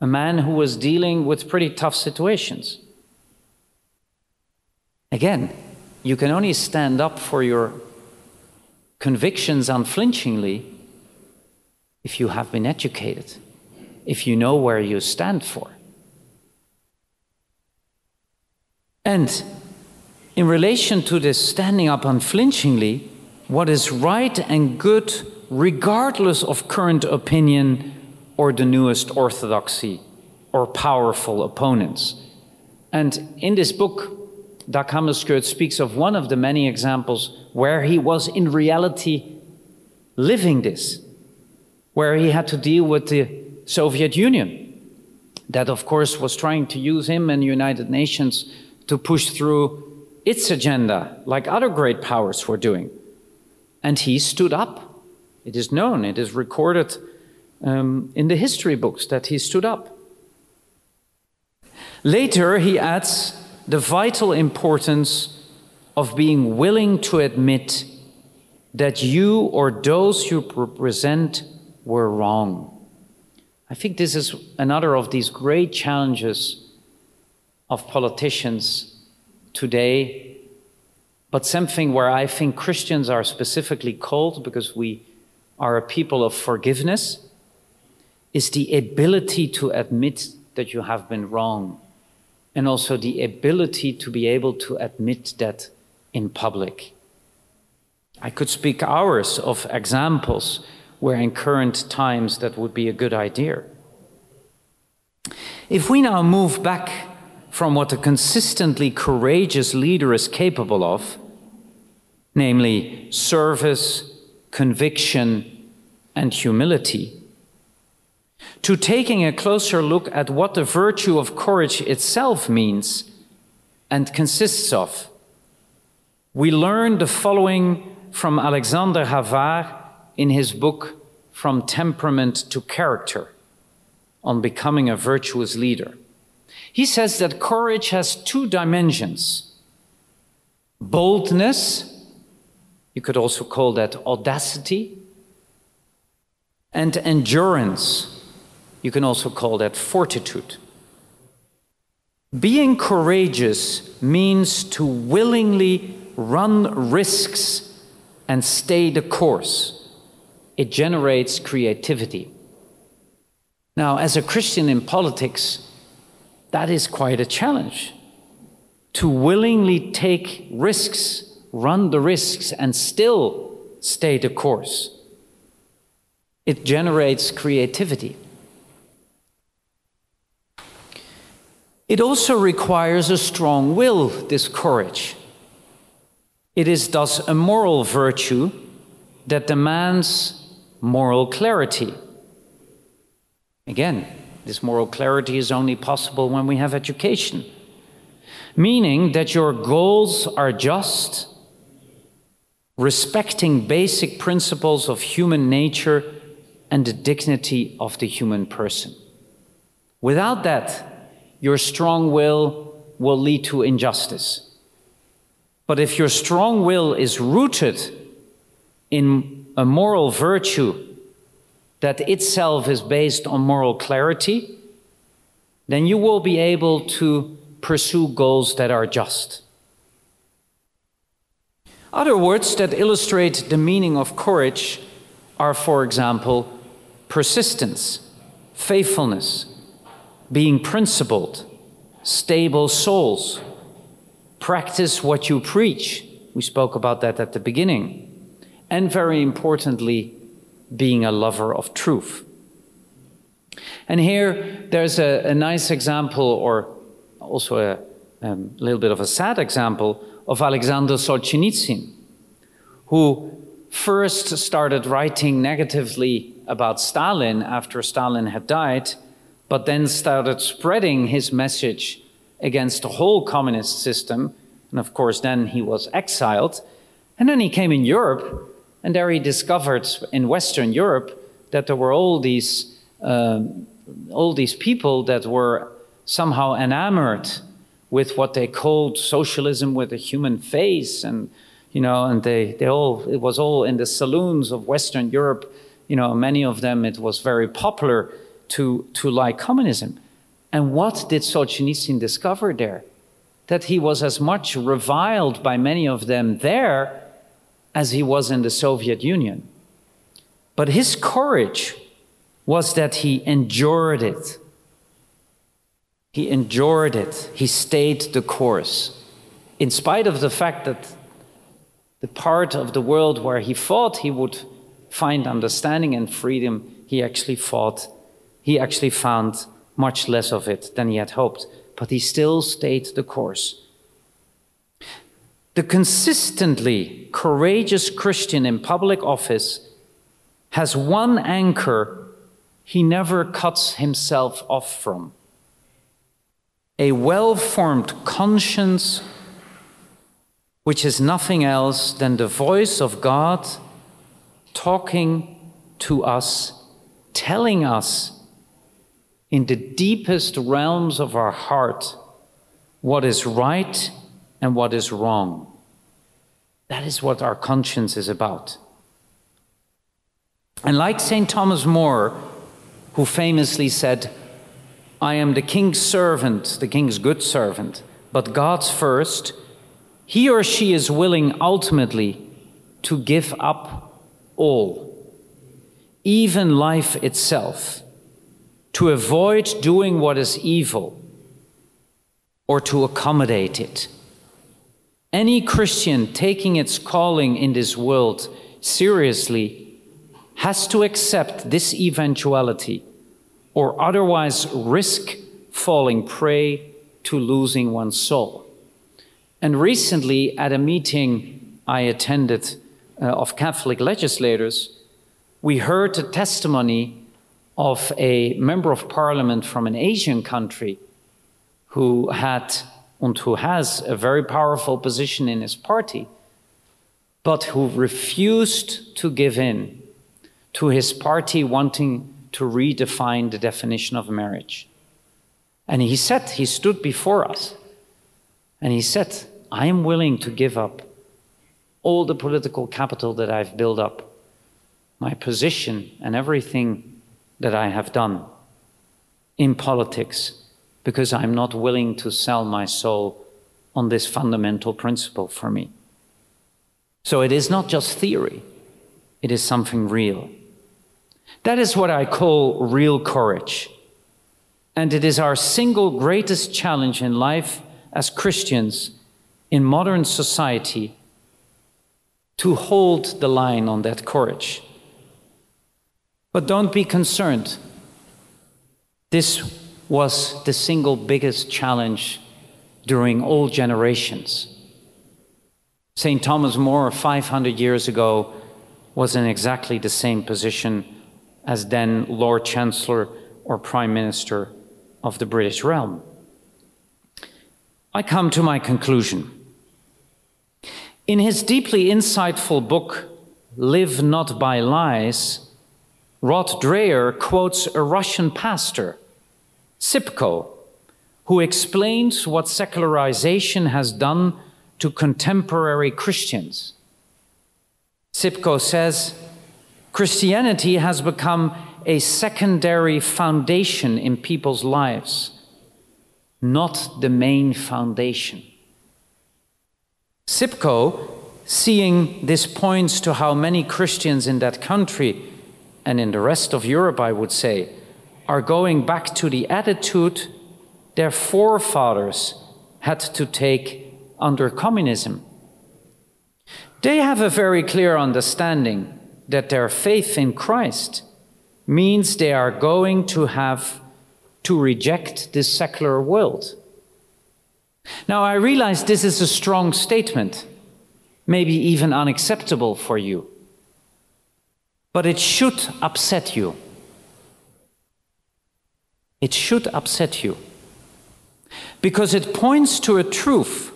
A man who was dealing with pretty tough situations. Again, you can only stand up for your convictions unflinchingly if you have been educated, if you know where you stand for. And in relation to this standing up unflinchingly, what is right and good, regardless of current opinion or the newest orthodoxy or powerful opponents. And in this book, Hammarskjöld speaks of one of the many examples where he was in reality living this, where he had to deal with the Soviet Union, that of course was trying to use him and the United Nations to push through its agenda, like other great powers were doing. And he stood up. It is known, it is recorded um, in the history books that he stood up. Later, he adds the vital importance of being willing to admit that you or those you represent were wrong. I think this is another of these great challenges of politicians today but something where I think Christians are specifically called because we are a people of forgiveness is the ability to admit that you have been wrong and also the ability to be able to admit that in public. I could speak hours of examples where in current times that would be a good idea. If we now move back from what a consistently courageous leader is capable of, namely service, conviction, and humility, to taking a closer look at what the virtue of courage itself means and consists of. We learn the following from Alexander Havard in his book From Temperament to Character on becoming a virtuous leader. He says that courage has two dimensions boldness, you could also call that audacity, and endurance, you can also call that fortitude. Being courageous means to willingly run risks and stay the course. It generates creativity. Now, as a Christian in politics, that is quite a challenge. To willingly take risks, run the risks, and still stay the course. It generates creativity. It also requires a strong will, this courage. It is thus a moral virtue that demands moral clarity. Again, this moral clarity is only possible when we have education, meaning that your goals are just, respecting basic principles of human nature and the dignity of the human person. Without that, your strong will will lead to injustice. But if your strong will is rooted in a moral virtue that itself is based on moral clarity, then you will be able to pursue goals that are just. Other words that illustrate the meaning of courage are, for example, persistence, faithfulness, being principled, stable souls. Practice what you preach. We spoke about that at the beginning. And very importantly, being a lover of truth. And here there's a, a nice example, or also a um, little bit of a sad example, of Alexander Solzhenitsyn, who first started writing negatively about Stalin after Stalin had died but then started spreading his message against the whole communist system. And of course, then he was exiled. And then he came in Europe, and there he discovered in Western Europe that there were all these, um, all these people that were somehow enamored with what they called socialism with a human face and you know and they, they all it was all in the saloons of western europe you know many of them it was very popular to, to like communism. And what did Solzhenitsyn discover there? That he was as much reviled by many of them there as he was in the Soviet Union. But his courage was that he endured it. He endured it. He stayed the course. In spite of the fact that the part of the world where he thought he would find understanding and freedom, he actually fought he actually found much less of it than he had hoped, but he still stayed the course. The consistently courageous Christian in public office has one anchor he never cuts himself off from a well formed conscience, which is nothing else than the voice of God talking to us, telling us in the deepest realms of our heart what is right and what is wrong. That is what our conscience is about. And like St. Thomas More, who famously said, I am the king's servant, the king's good servant, but God's first, he or she is willing ultimately to give up all, even life itself, to avoid doing what is evil or to accommodate it. Any Christian taking its calling in this world seriously has to accept this eventuality or otherwise risk falling prey to losing one's soul. And recently, at a meeting I attended uh, of Catholic legislators, we heard a testimony of a member of parliament from an Asian country who had and who has a very powerful position in his party, but who refused to give in to his party wanting to redefine the definition of marriage. And he said, he stood before us, and he said, I am willing to give up all the political capital that I've built up, my position, and everything that I have done in politics, because I'm not willing to sell my soul on this fundamental principle for me. So it is not just theory, it is something real. That is what I call real courage. And it is our single greatest challenge in life as Christians in modern society to hold the line on that courage. But don't be concerned. This was the single biggest challenge during all generations. St. Thomas More, 500 years ago, was in exactly the same position as then Lord Chancellor or Prime Minister of the British realm. I come to my conclusion. In his deeply insightful book, Live Not by Lies, Rod Dreher quotes a Russian pastor, Sipko, who explains what secularization has done to contemporary Christians. Sipko says Christianity has become a secondary foundation in people's lives, not the main foundation. Sipko, seeing this points to how many Christians in that country and in the rest of Europe, I would say, are going back to the attitude their forefathers had to take under communism. They have a very clear understanding that their faith in Christ means they are going to have to reject this secular world. Now, I realize this is a strong statement, maybe even unacceptable for you, but it should upset you. It should upset you because it points to a truth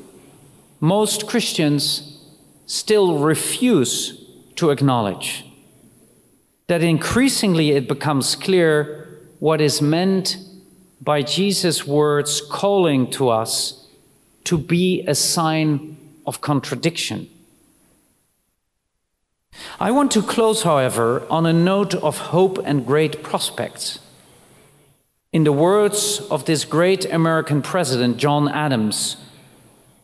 most Christians still refuse to acknowledge. That increasingly it becomes clear what is meant by Jesus' words calling to us to be a sign of contradiction. I want to close, however, on a note of hope and great prospects. In the words of this great American president, John Adams,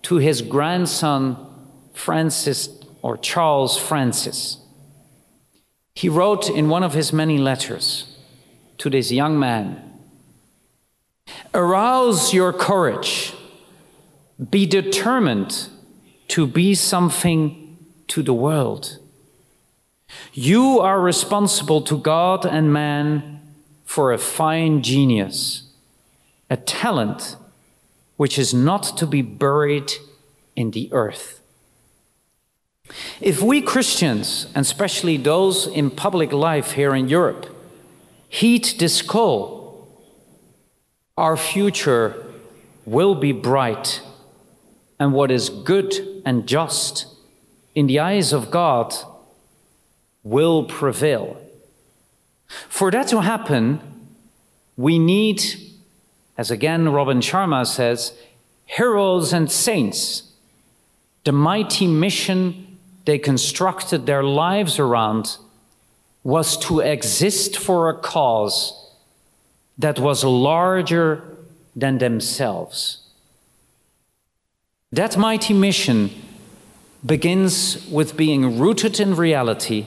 to his grandson, Francis or Charles Francis, he wrote in one of his many letters to this young man Arouse your courage be determined to be something to the world. You are responsible to God and man for a fine genius, a talent which is not to be buried in the earth. If we Christians, and especially those in public life here in Europe, heed this call, our future will be bright and what is good and just in the eyes of God will prevail. For that to happen, we need, as again Robin Sharma says, heroes and saints. The mighty mission they constructed their lives around was to exist for a cause that was larger than themselves. That mighty mission begins with being rooted in reality,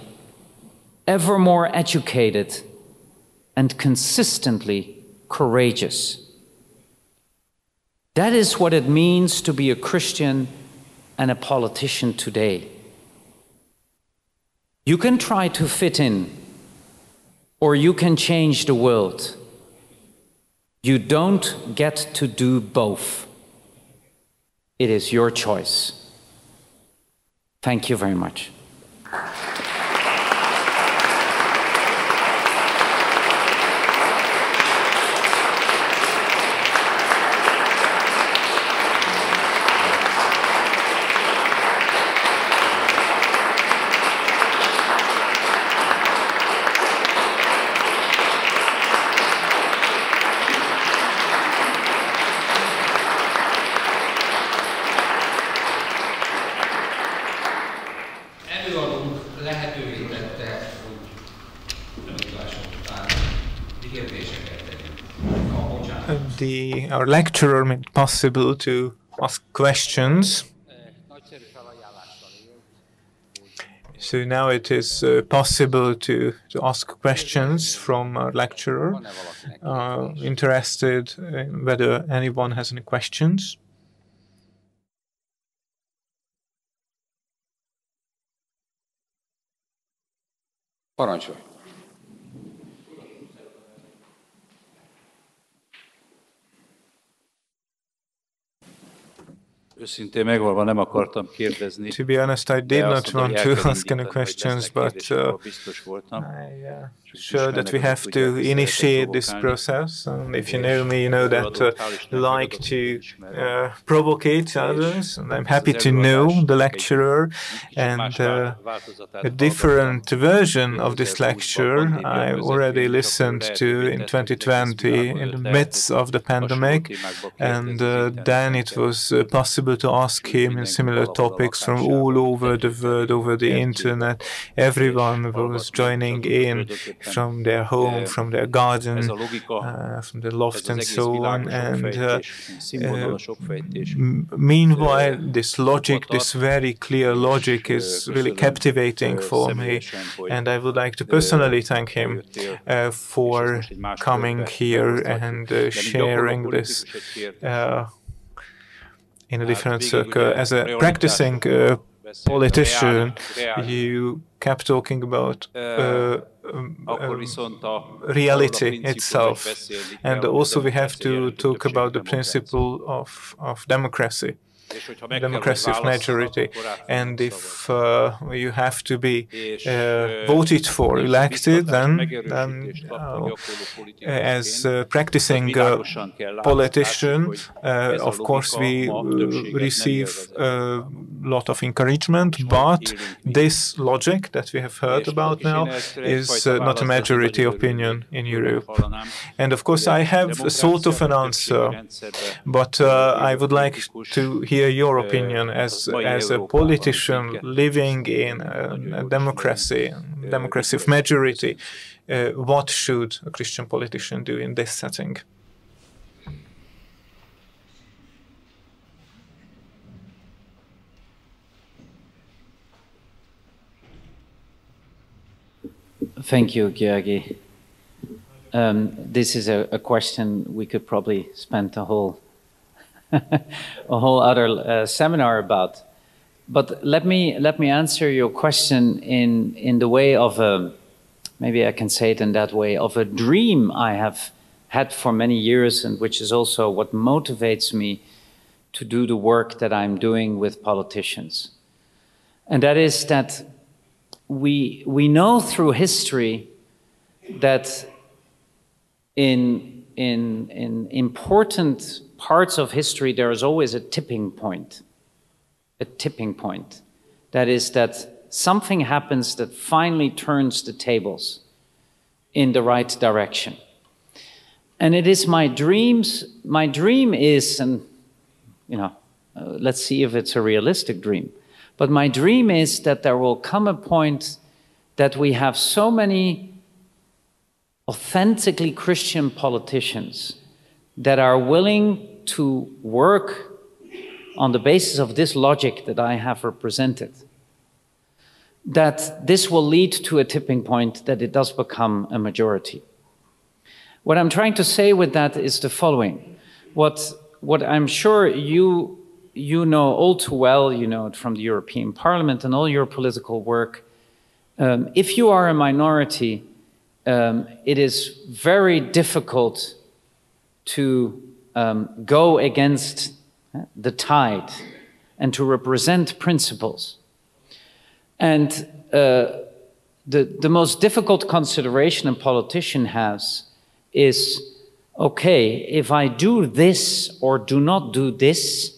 ever more educated, and consistently courageous. That is what it means to be a Christian and a politician today. You can try to fit in, or you can change the world. You don't get to do both. It is your choice. Thank you very much. Our lecturer made it possible to ask questions. So now it is uh, possible to, to ask questions from our lecturer. Uh, interested in whether anyone has any questions. Parancsolj! Őszintén megvalva nem akartam kérdezni. To be honest, I did not want hogy to ask any questions, but uh, abban biztos voltam. I uh, sure that we have to initiate this process. And if you know me, you know that uh, like to uh, provocate others. And I'm happy to know the lecturer and uh, a different version of this lecture I already listened to in 2020 in the midst of the pandemic. And uh, then it was uh, possible to ask him in similar topics from all over the world, over the internet. Everyone was joining in from their home, from their garden, Ez a logika, uh, from the loft and so on. And uh, okfejtés, színvonalas okfejtés. M- Meanwhile, this logic, this very clear logic is really captivating for me, and I would like to personally thank him uh, for coming here and uh, sharing this uh, in a different circle. As a practicing uh, politician, you kept talking about uh, um, um, reality itself. And also we have to talk about the principle of, of democracy, És hogyha meg kell, hogy democracy of majority. akkor rá fognak And if uh, you have to be uh, voted for, elected, then, then uh, as a practicing uh, Világosan kell látni, politician, uh, of course we ma uh, többséget nem receive a lot of encouragement, but this logic that we have heard about now is uh, not a majority opinion in Europe. And of course, I have a sort of an answer, but uh, I would like to hear your opinion as as a politician living in a, a democracy, democracy of majority. Uh, what should a Christian politician do in this setting? Thank you, Georgi. Um, this is a, a question we could probably spend a whole *laughs* a whole other uh, seminar about. But let me let me answer your question in in the way of a maybe I can say it in that way of a dream I have had for many years, and which is also what motivates me to do the work that I'm doing with politicians. And that is that we, we know through history that in, in, in important parts of history there is always a tipping point. A tipping point. That is, that something happens that finally turns the tables in the right direction. And it is my dreams, my dream is, and you know, uh, let's see if it's a realistic dream. But my dream is that there will come a point that we have so many authentically Christian politicians that are willing to work on the basis of this logic that I have represented, that this will lead to a tipping point that it does become a majority. What I'm trying to say with that is the following. What, what I'm sure you, you know all too well, you know it from the European Parliament and all your political work. Um, if you are a minority, um, it is very difficult to um, go against uh, the tide and to represent principles. And uh, the, the most difficult consideration a politician has is okay, if I do this or do not do this,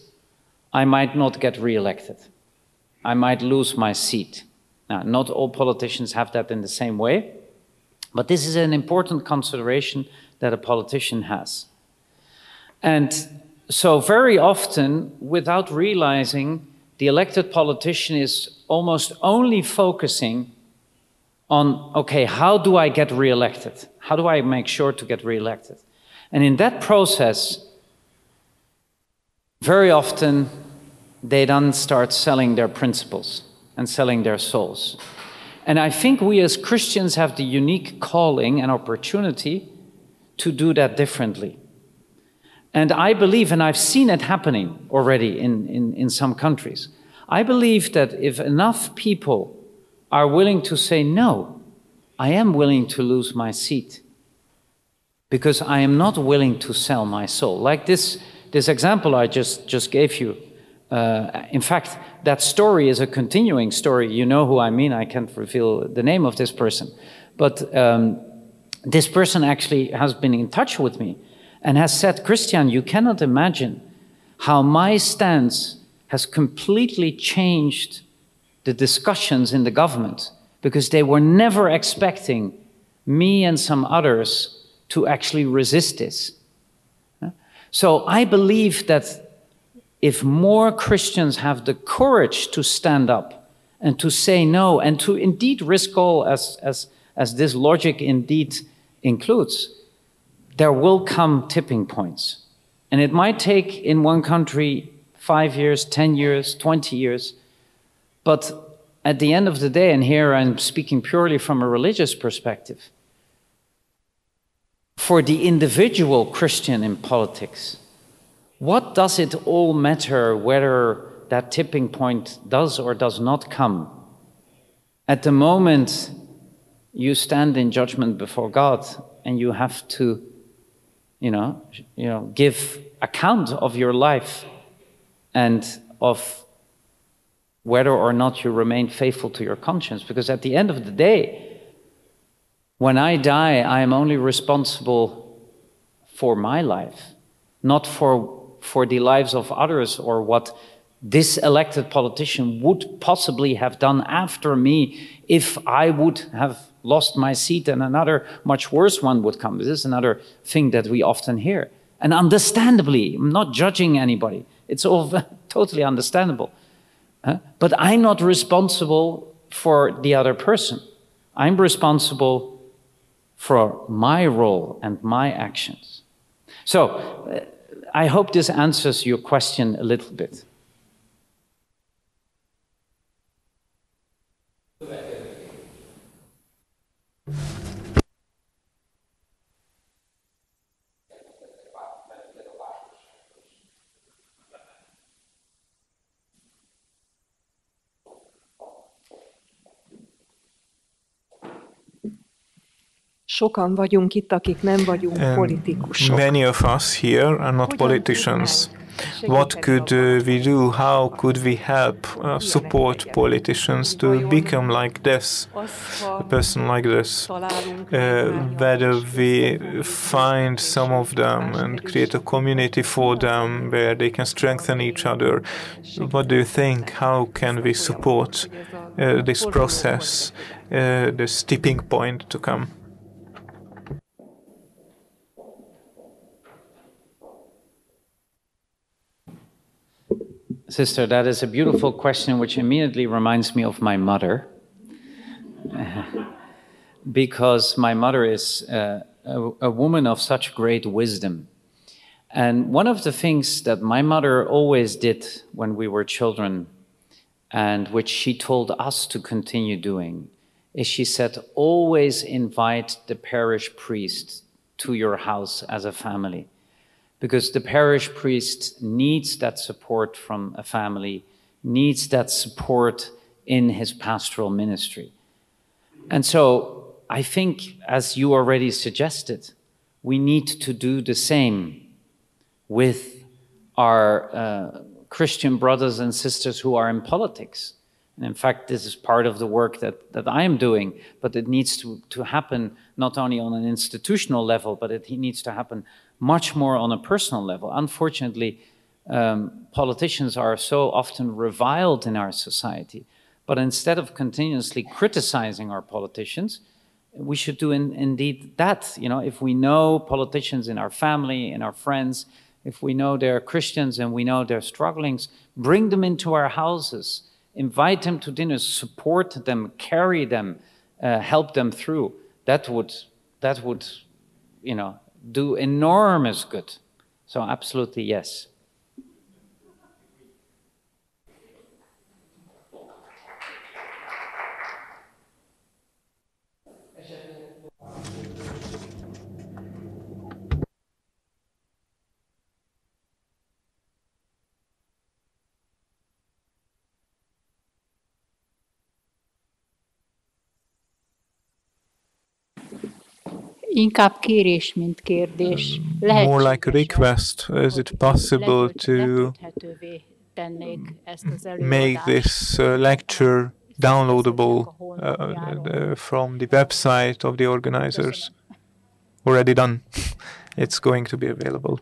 I might not get reelected. I might lose my seat. Now, not all politicians have that in the same way, but this is an important consideration that a politician has. And so, very often, without realizing, the elected politician is almost only focusing on okay, how do I get reelected? How do I make sure to get reelected? And in that process, very often they then start selling their principles and selling their souls. And I think we as Christians have the unique calling and opportunity to do that differently. And I believe, and I've seen it happening already in, in, in some countries, I believe that if enough people are willing to say, no, I am willing to lose my seat because I am not willing to sell my soul. Like this, this example I just, just gave you. Uh, in fact, that story is a continuing story. You know who I mean. I can't reveal the name of this person. But um, this person actually has been in touch with me and has said, Christian, you cannot imagine how my stance has completely changed the discussions in the government because they were never expecting me and some others to actually resist this. So I believe that if more Christians have the courage to stand up and to say no and to indeed risk all, as, as, as this logic indeed includes, there will come tipping points. And it might take in one country five years, 10 years, 20 years. But at the end of the day, and here I'm speaking purely from a religious perspective, for the individual Christian in politics, what does it all matter whether that tipping point does or does not come? At the moment you stand in judgment before God and you have to, you know, you know, give account of your life and of whether or not you remain faithful to your conscience. Because at the end of the day, when I die, I am only responsible for my life, not for, for the lives of others or what this elected politician would possibly have done after me if I would have lost my seat and another much worse one would come. This is another thing that we often hear. And understandably, I'm not judging anybody. It's all *laughs* totally understandable. Uh, but I'm not responsible for the other person. I'm responsible for my role and my actions. So, uh, I hope this answers your question a little bit. Sokan vagyunk itt, akik nem vagyunk And politikusok. many of us here are not politicians. What could uh, we do? How could we help uh, support politicians to become like this, a person like this? Uh, whether we find some of them and create a community for them where they can strengthen each other. What do you think? How can we support uh, this process, uh, this tipping point to come? Sister, that is a beautiful question, which immediately reminds me of my mother. *laughs* because my mother is uh, a, a, woman of such great wisdom. And one of the things that my mother always did when we were children, and which she told us to continue doing, is she said, always invite the parish priest to your house as a family. Because the parish priest needs that support from a family, needs that support in his pastoral ministry. And so I think, as you already suggested, we need to do the same with our uh, Christian brothers and sisters who are in politics. And in fact, this is part of the work that, that I am doing, but it needs to, to happen not only on an institutional level, but it needs to happen much more on a personal level. Unfortunately, um, politicians are so often reviled in our society. But instead of continuously criticizing our politicians, we should do in, indeed that. You know, if we know politicians in our family, in our friends, if we know they're Christians and we know their strugglings, bring them into our houses, invite them to dinners, support them, carry them, uh, help them through. That would, that would, you know, do enormous good. So absolutely yes. Inkább kérés, mint kérdés. Lehetséges More like a request. Is it possible to letölthetővé tennék ezt az make this uh, lecture downloadable uh, uh, from the website of the organizers? Already done. *laughs* it's going to be available.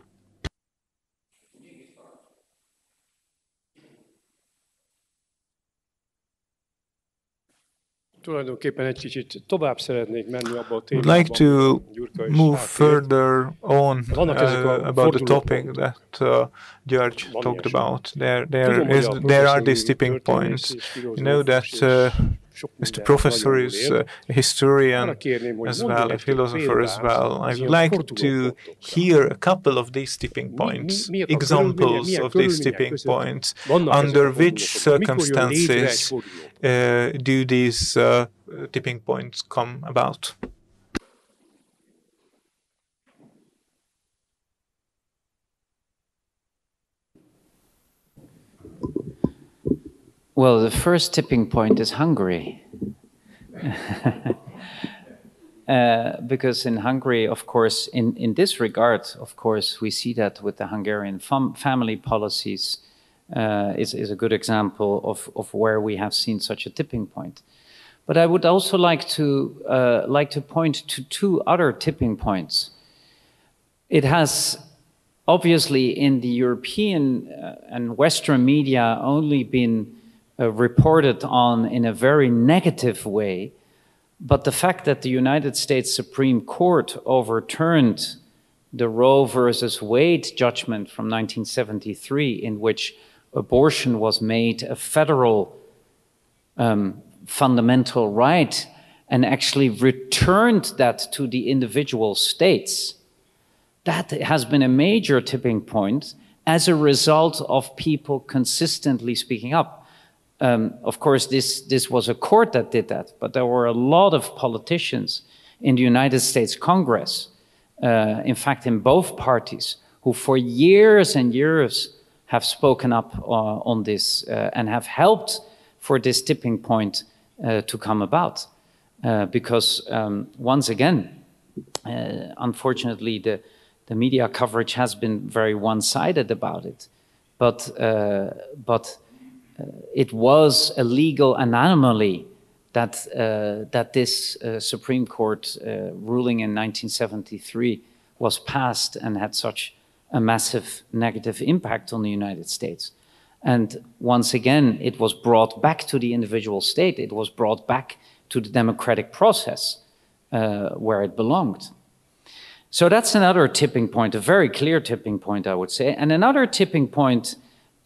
I'd like to move further on Vannak ezek a uh, about the topic that uh, George talked about. There, there is, there are these tipping points. You know that uh, Mr. Professor is a historian Arra kérném, hogy as well, a philosopher as well. I would like to hear a couple of these tipping points, mi- miért a körülmények- examples of these tipping points. vannak ezek a Under which fordulópontok? Mikor jön létre egy circumstances uh, do these uh, tipping points come about? Well, the first tipping point is Hungary. *laughs* Uh, because in Hungary, of course, in, in this regard, of course, we see that with the Hungarian fam- family policies uh, is, is a good example of, of where we have seen such a tipping point. But I would also like to, uh, like to point to two other tipping points. It has obviously in the European uh, and Western media only been uh, reported on in a very negative way. But the fact that the United States Supreme Court overturned the Roe versus Wade judgment from 1973, in which abortion was made a federal um, fundamental right, and actually returned that to the individual states, that has been a major tipping point as a result of people consistently speaking up. Um, of course, this, this was a court that did that, but there were a lot of politicians in the United States Congress, uh, in fact, in both parties, who for years and years have spoken up uh, on this uh, and have helped for this tipping point uh, to come about. Uh, because um, once again, uh, unfortunately, the, the media coverage has been very one sided about it. But, but it was a legal anomaly that, uh, that this uh, Supreme Court uh, ruling in 1973 was passed and had such a massive negative impact on the United States. And once again, it was brought back to the individual state, it was brought back to the democratic process uh, where it belonged. So that's another tipping point, a very clear tipping point, I would say. And another tipping point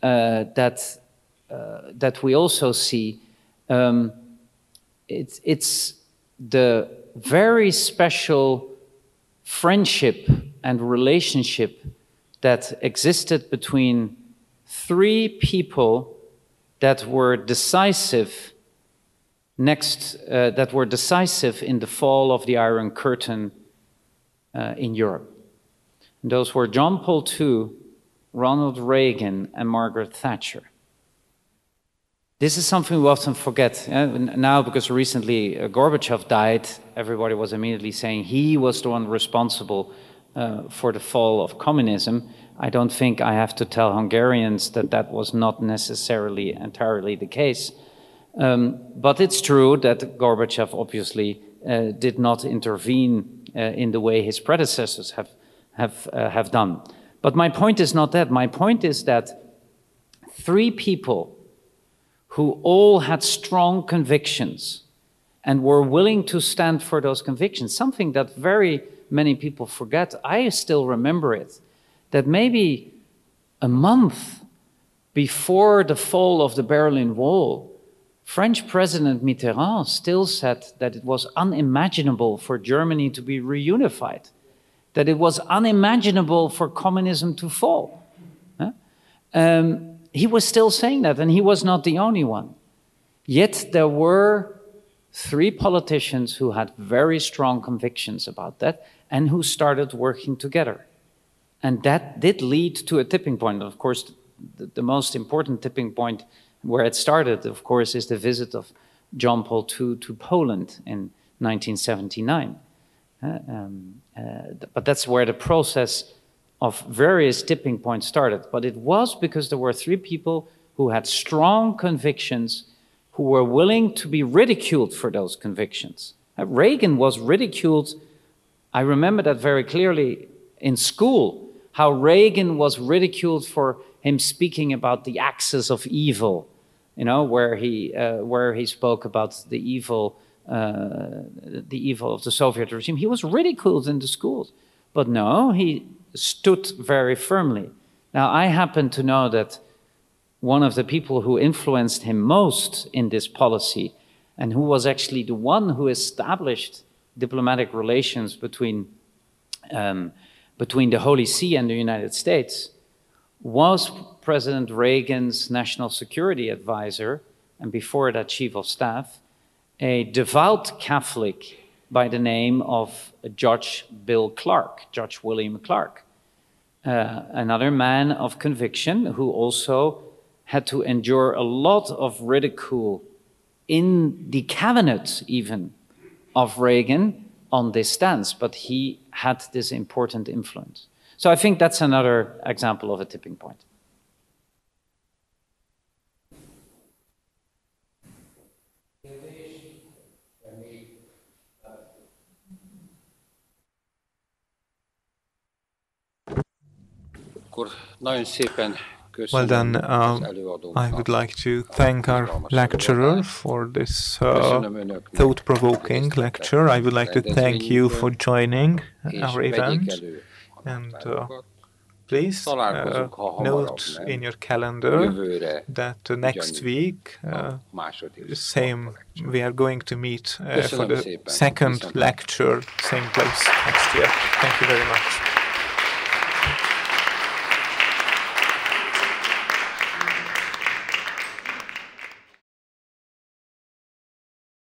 uh, that, that we also see, um, it's, it's the very special friendship and relationship that existed between three people that were decisive next uh, that were decisive in the fall of the Iron Curtain uh, in Europe. And those were John Paul II, Ronald Reagan, and Margaret Thatcher. This is something we often forget. Uh, now, because recently uh, Gorbachev died, everybody was immediately saying he was the one responsible uh, for the fall of communism. I don't think I have to tell Hungarians that that was not necessarily entirely the case. Um, but it's true that Gorbachev obviously uh, did not intervene uh, in the way his predecessors have, have, uh, have done. But my point is not that. My point is that three people who all had strong convictions and were willing to stand for those convictions, something that very many people forget. I still remember it, that maybe a month before the fall of the Berlin Wall, French President Mitterrand still said that it was unimaginable for Germany to be reunified, that it was unimaginable for communism to fall. Um, he was still saying that, and he was not the only one. Yet there were three politicians who had very strong convictions about that and who started working together. And that did lead to a tipping point. Of course, the, the most important tipping point where it started, of course, is the visit of John Paul II to Poland in 1979. Uh, um, uh, but that's where the process of various tipping points started. But it was because there were three people who had strong convictions who were willing to be ridiculed for those convictions. Uh, Reagan was ridiculed. I remember that very clearly in school, how Reagan was ridiculed for him speaking about the axis of evil, you know, where he, uh, where he spoke about the evil, uh, the evil of the Soviet regime. He was ridiculed in the schools. But no, he stood very firmly. Now, I happen to know that one of the people who influenced him most in this policy and who was actually the one who established diplomatic relations between, um, between the Holy See and the United States was President Reagan's national security advisor, and before that, chief of staff, a devout Catholic by the name of Judge Bill Clark, Judge William Clark, uh, another man of conviction who also had to endure a lot of ridicule in the cabinet, even of Reagan, on this stance, but he had this important influence. So I think that's another example of a tipping point. Well, then, um, I would like to thank our lecturer for this uh, thought provoking lecture. I would like to thank you for joining our event. And uh, please uh, note in your calendar that uh, next week, uh, same, we are going to meet uh, for the second lecture, same place next year. Thank you very much.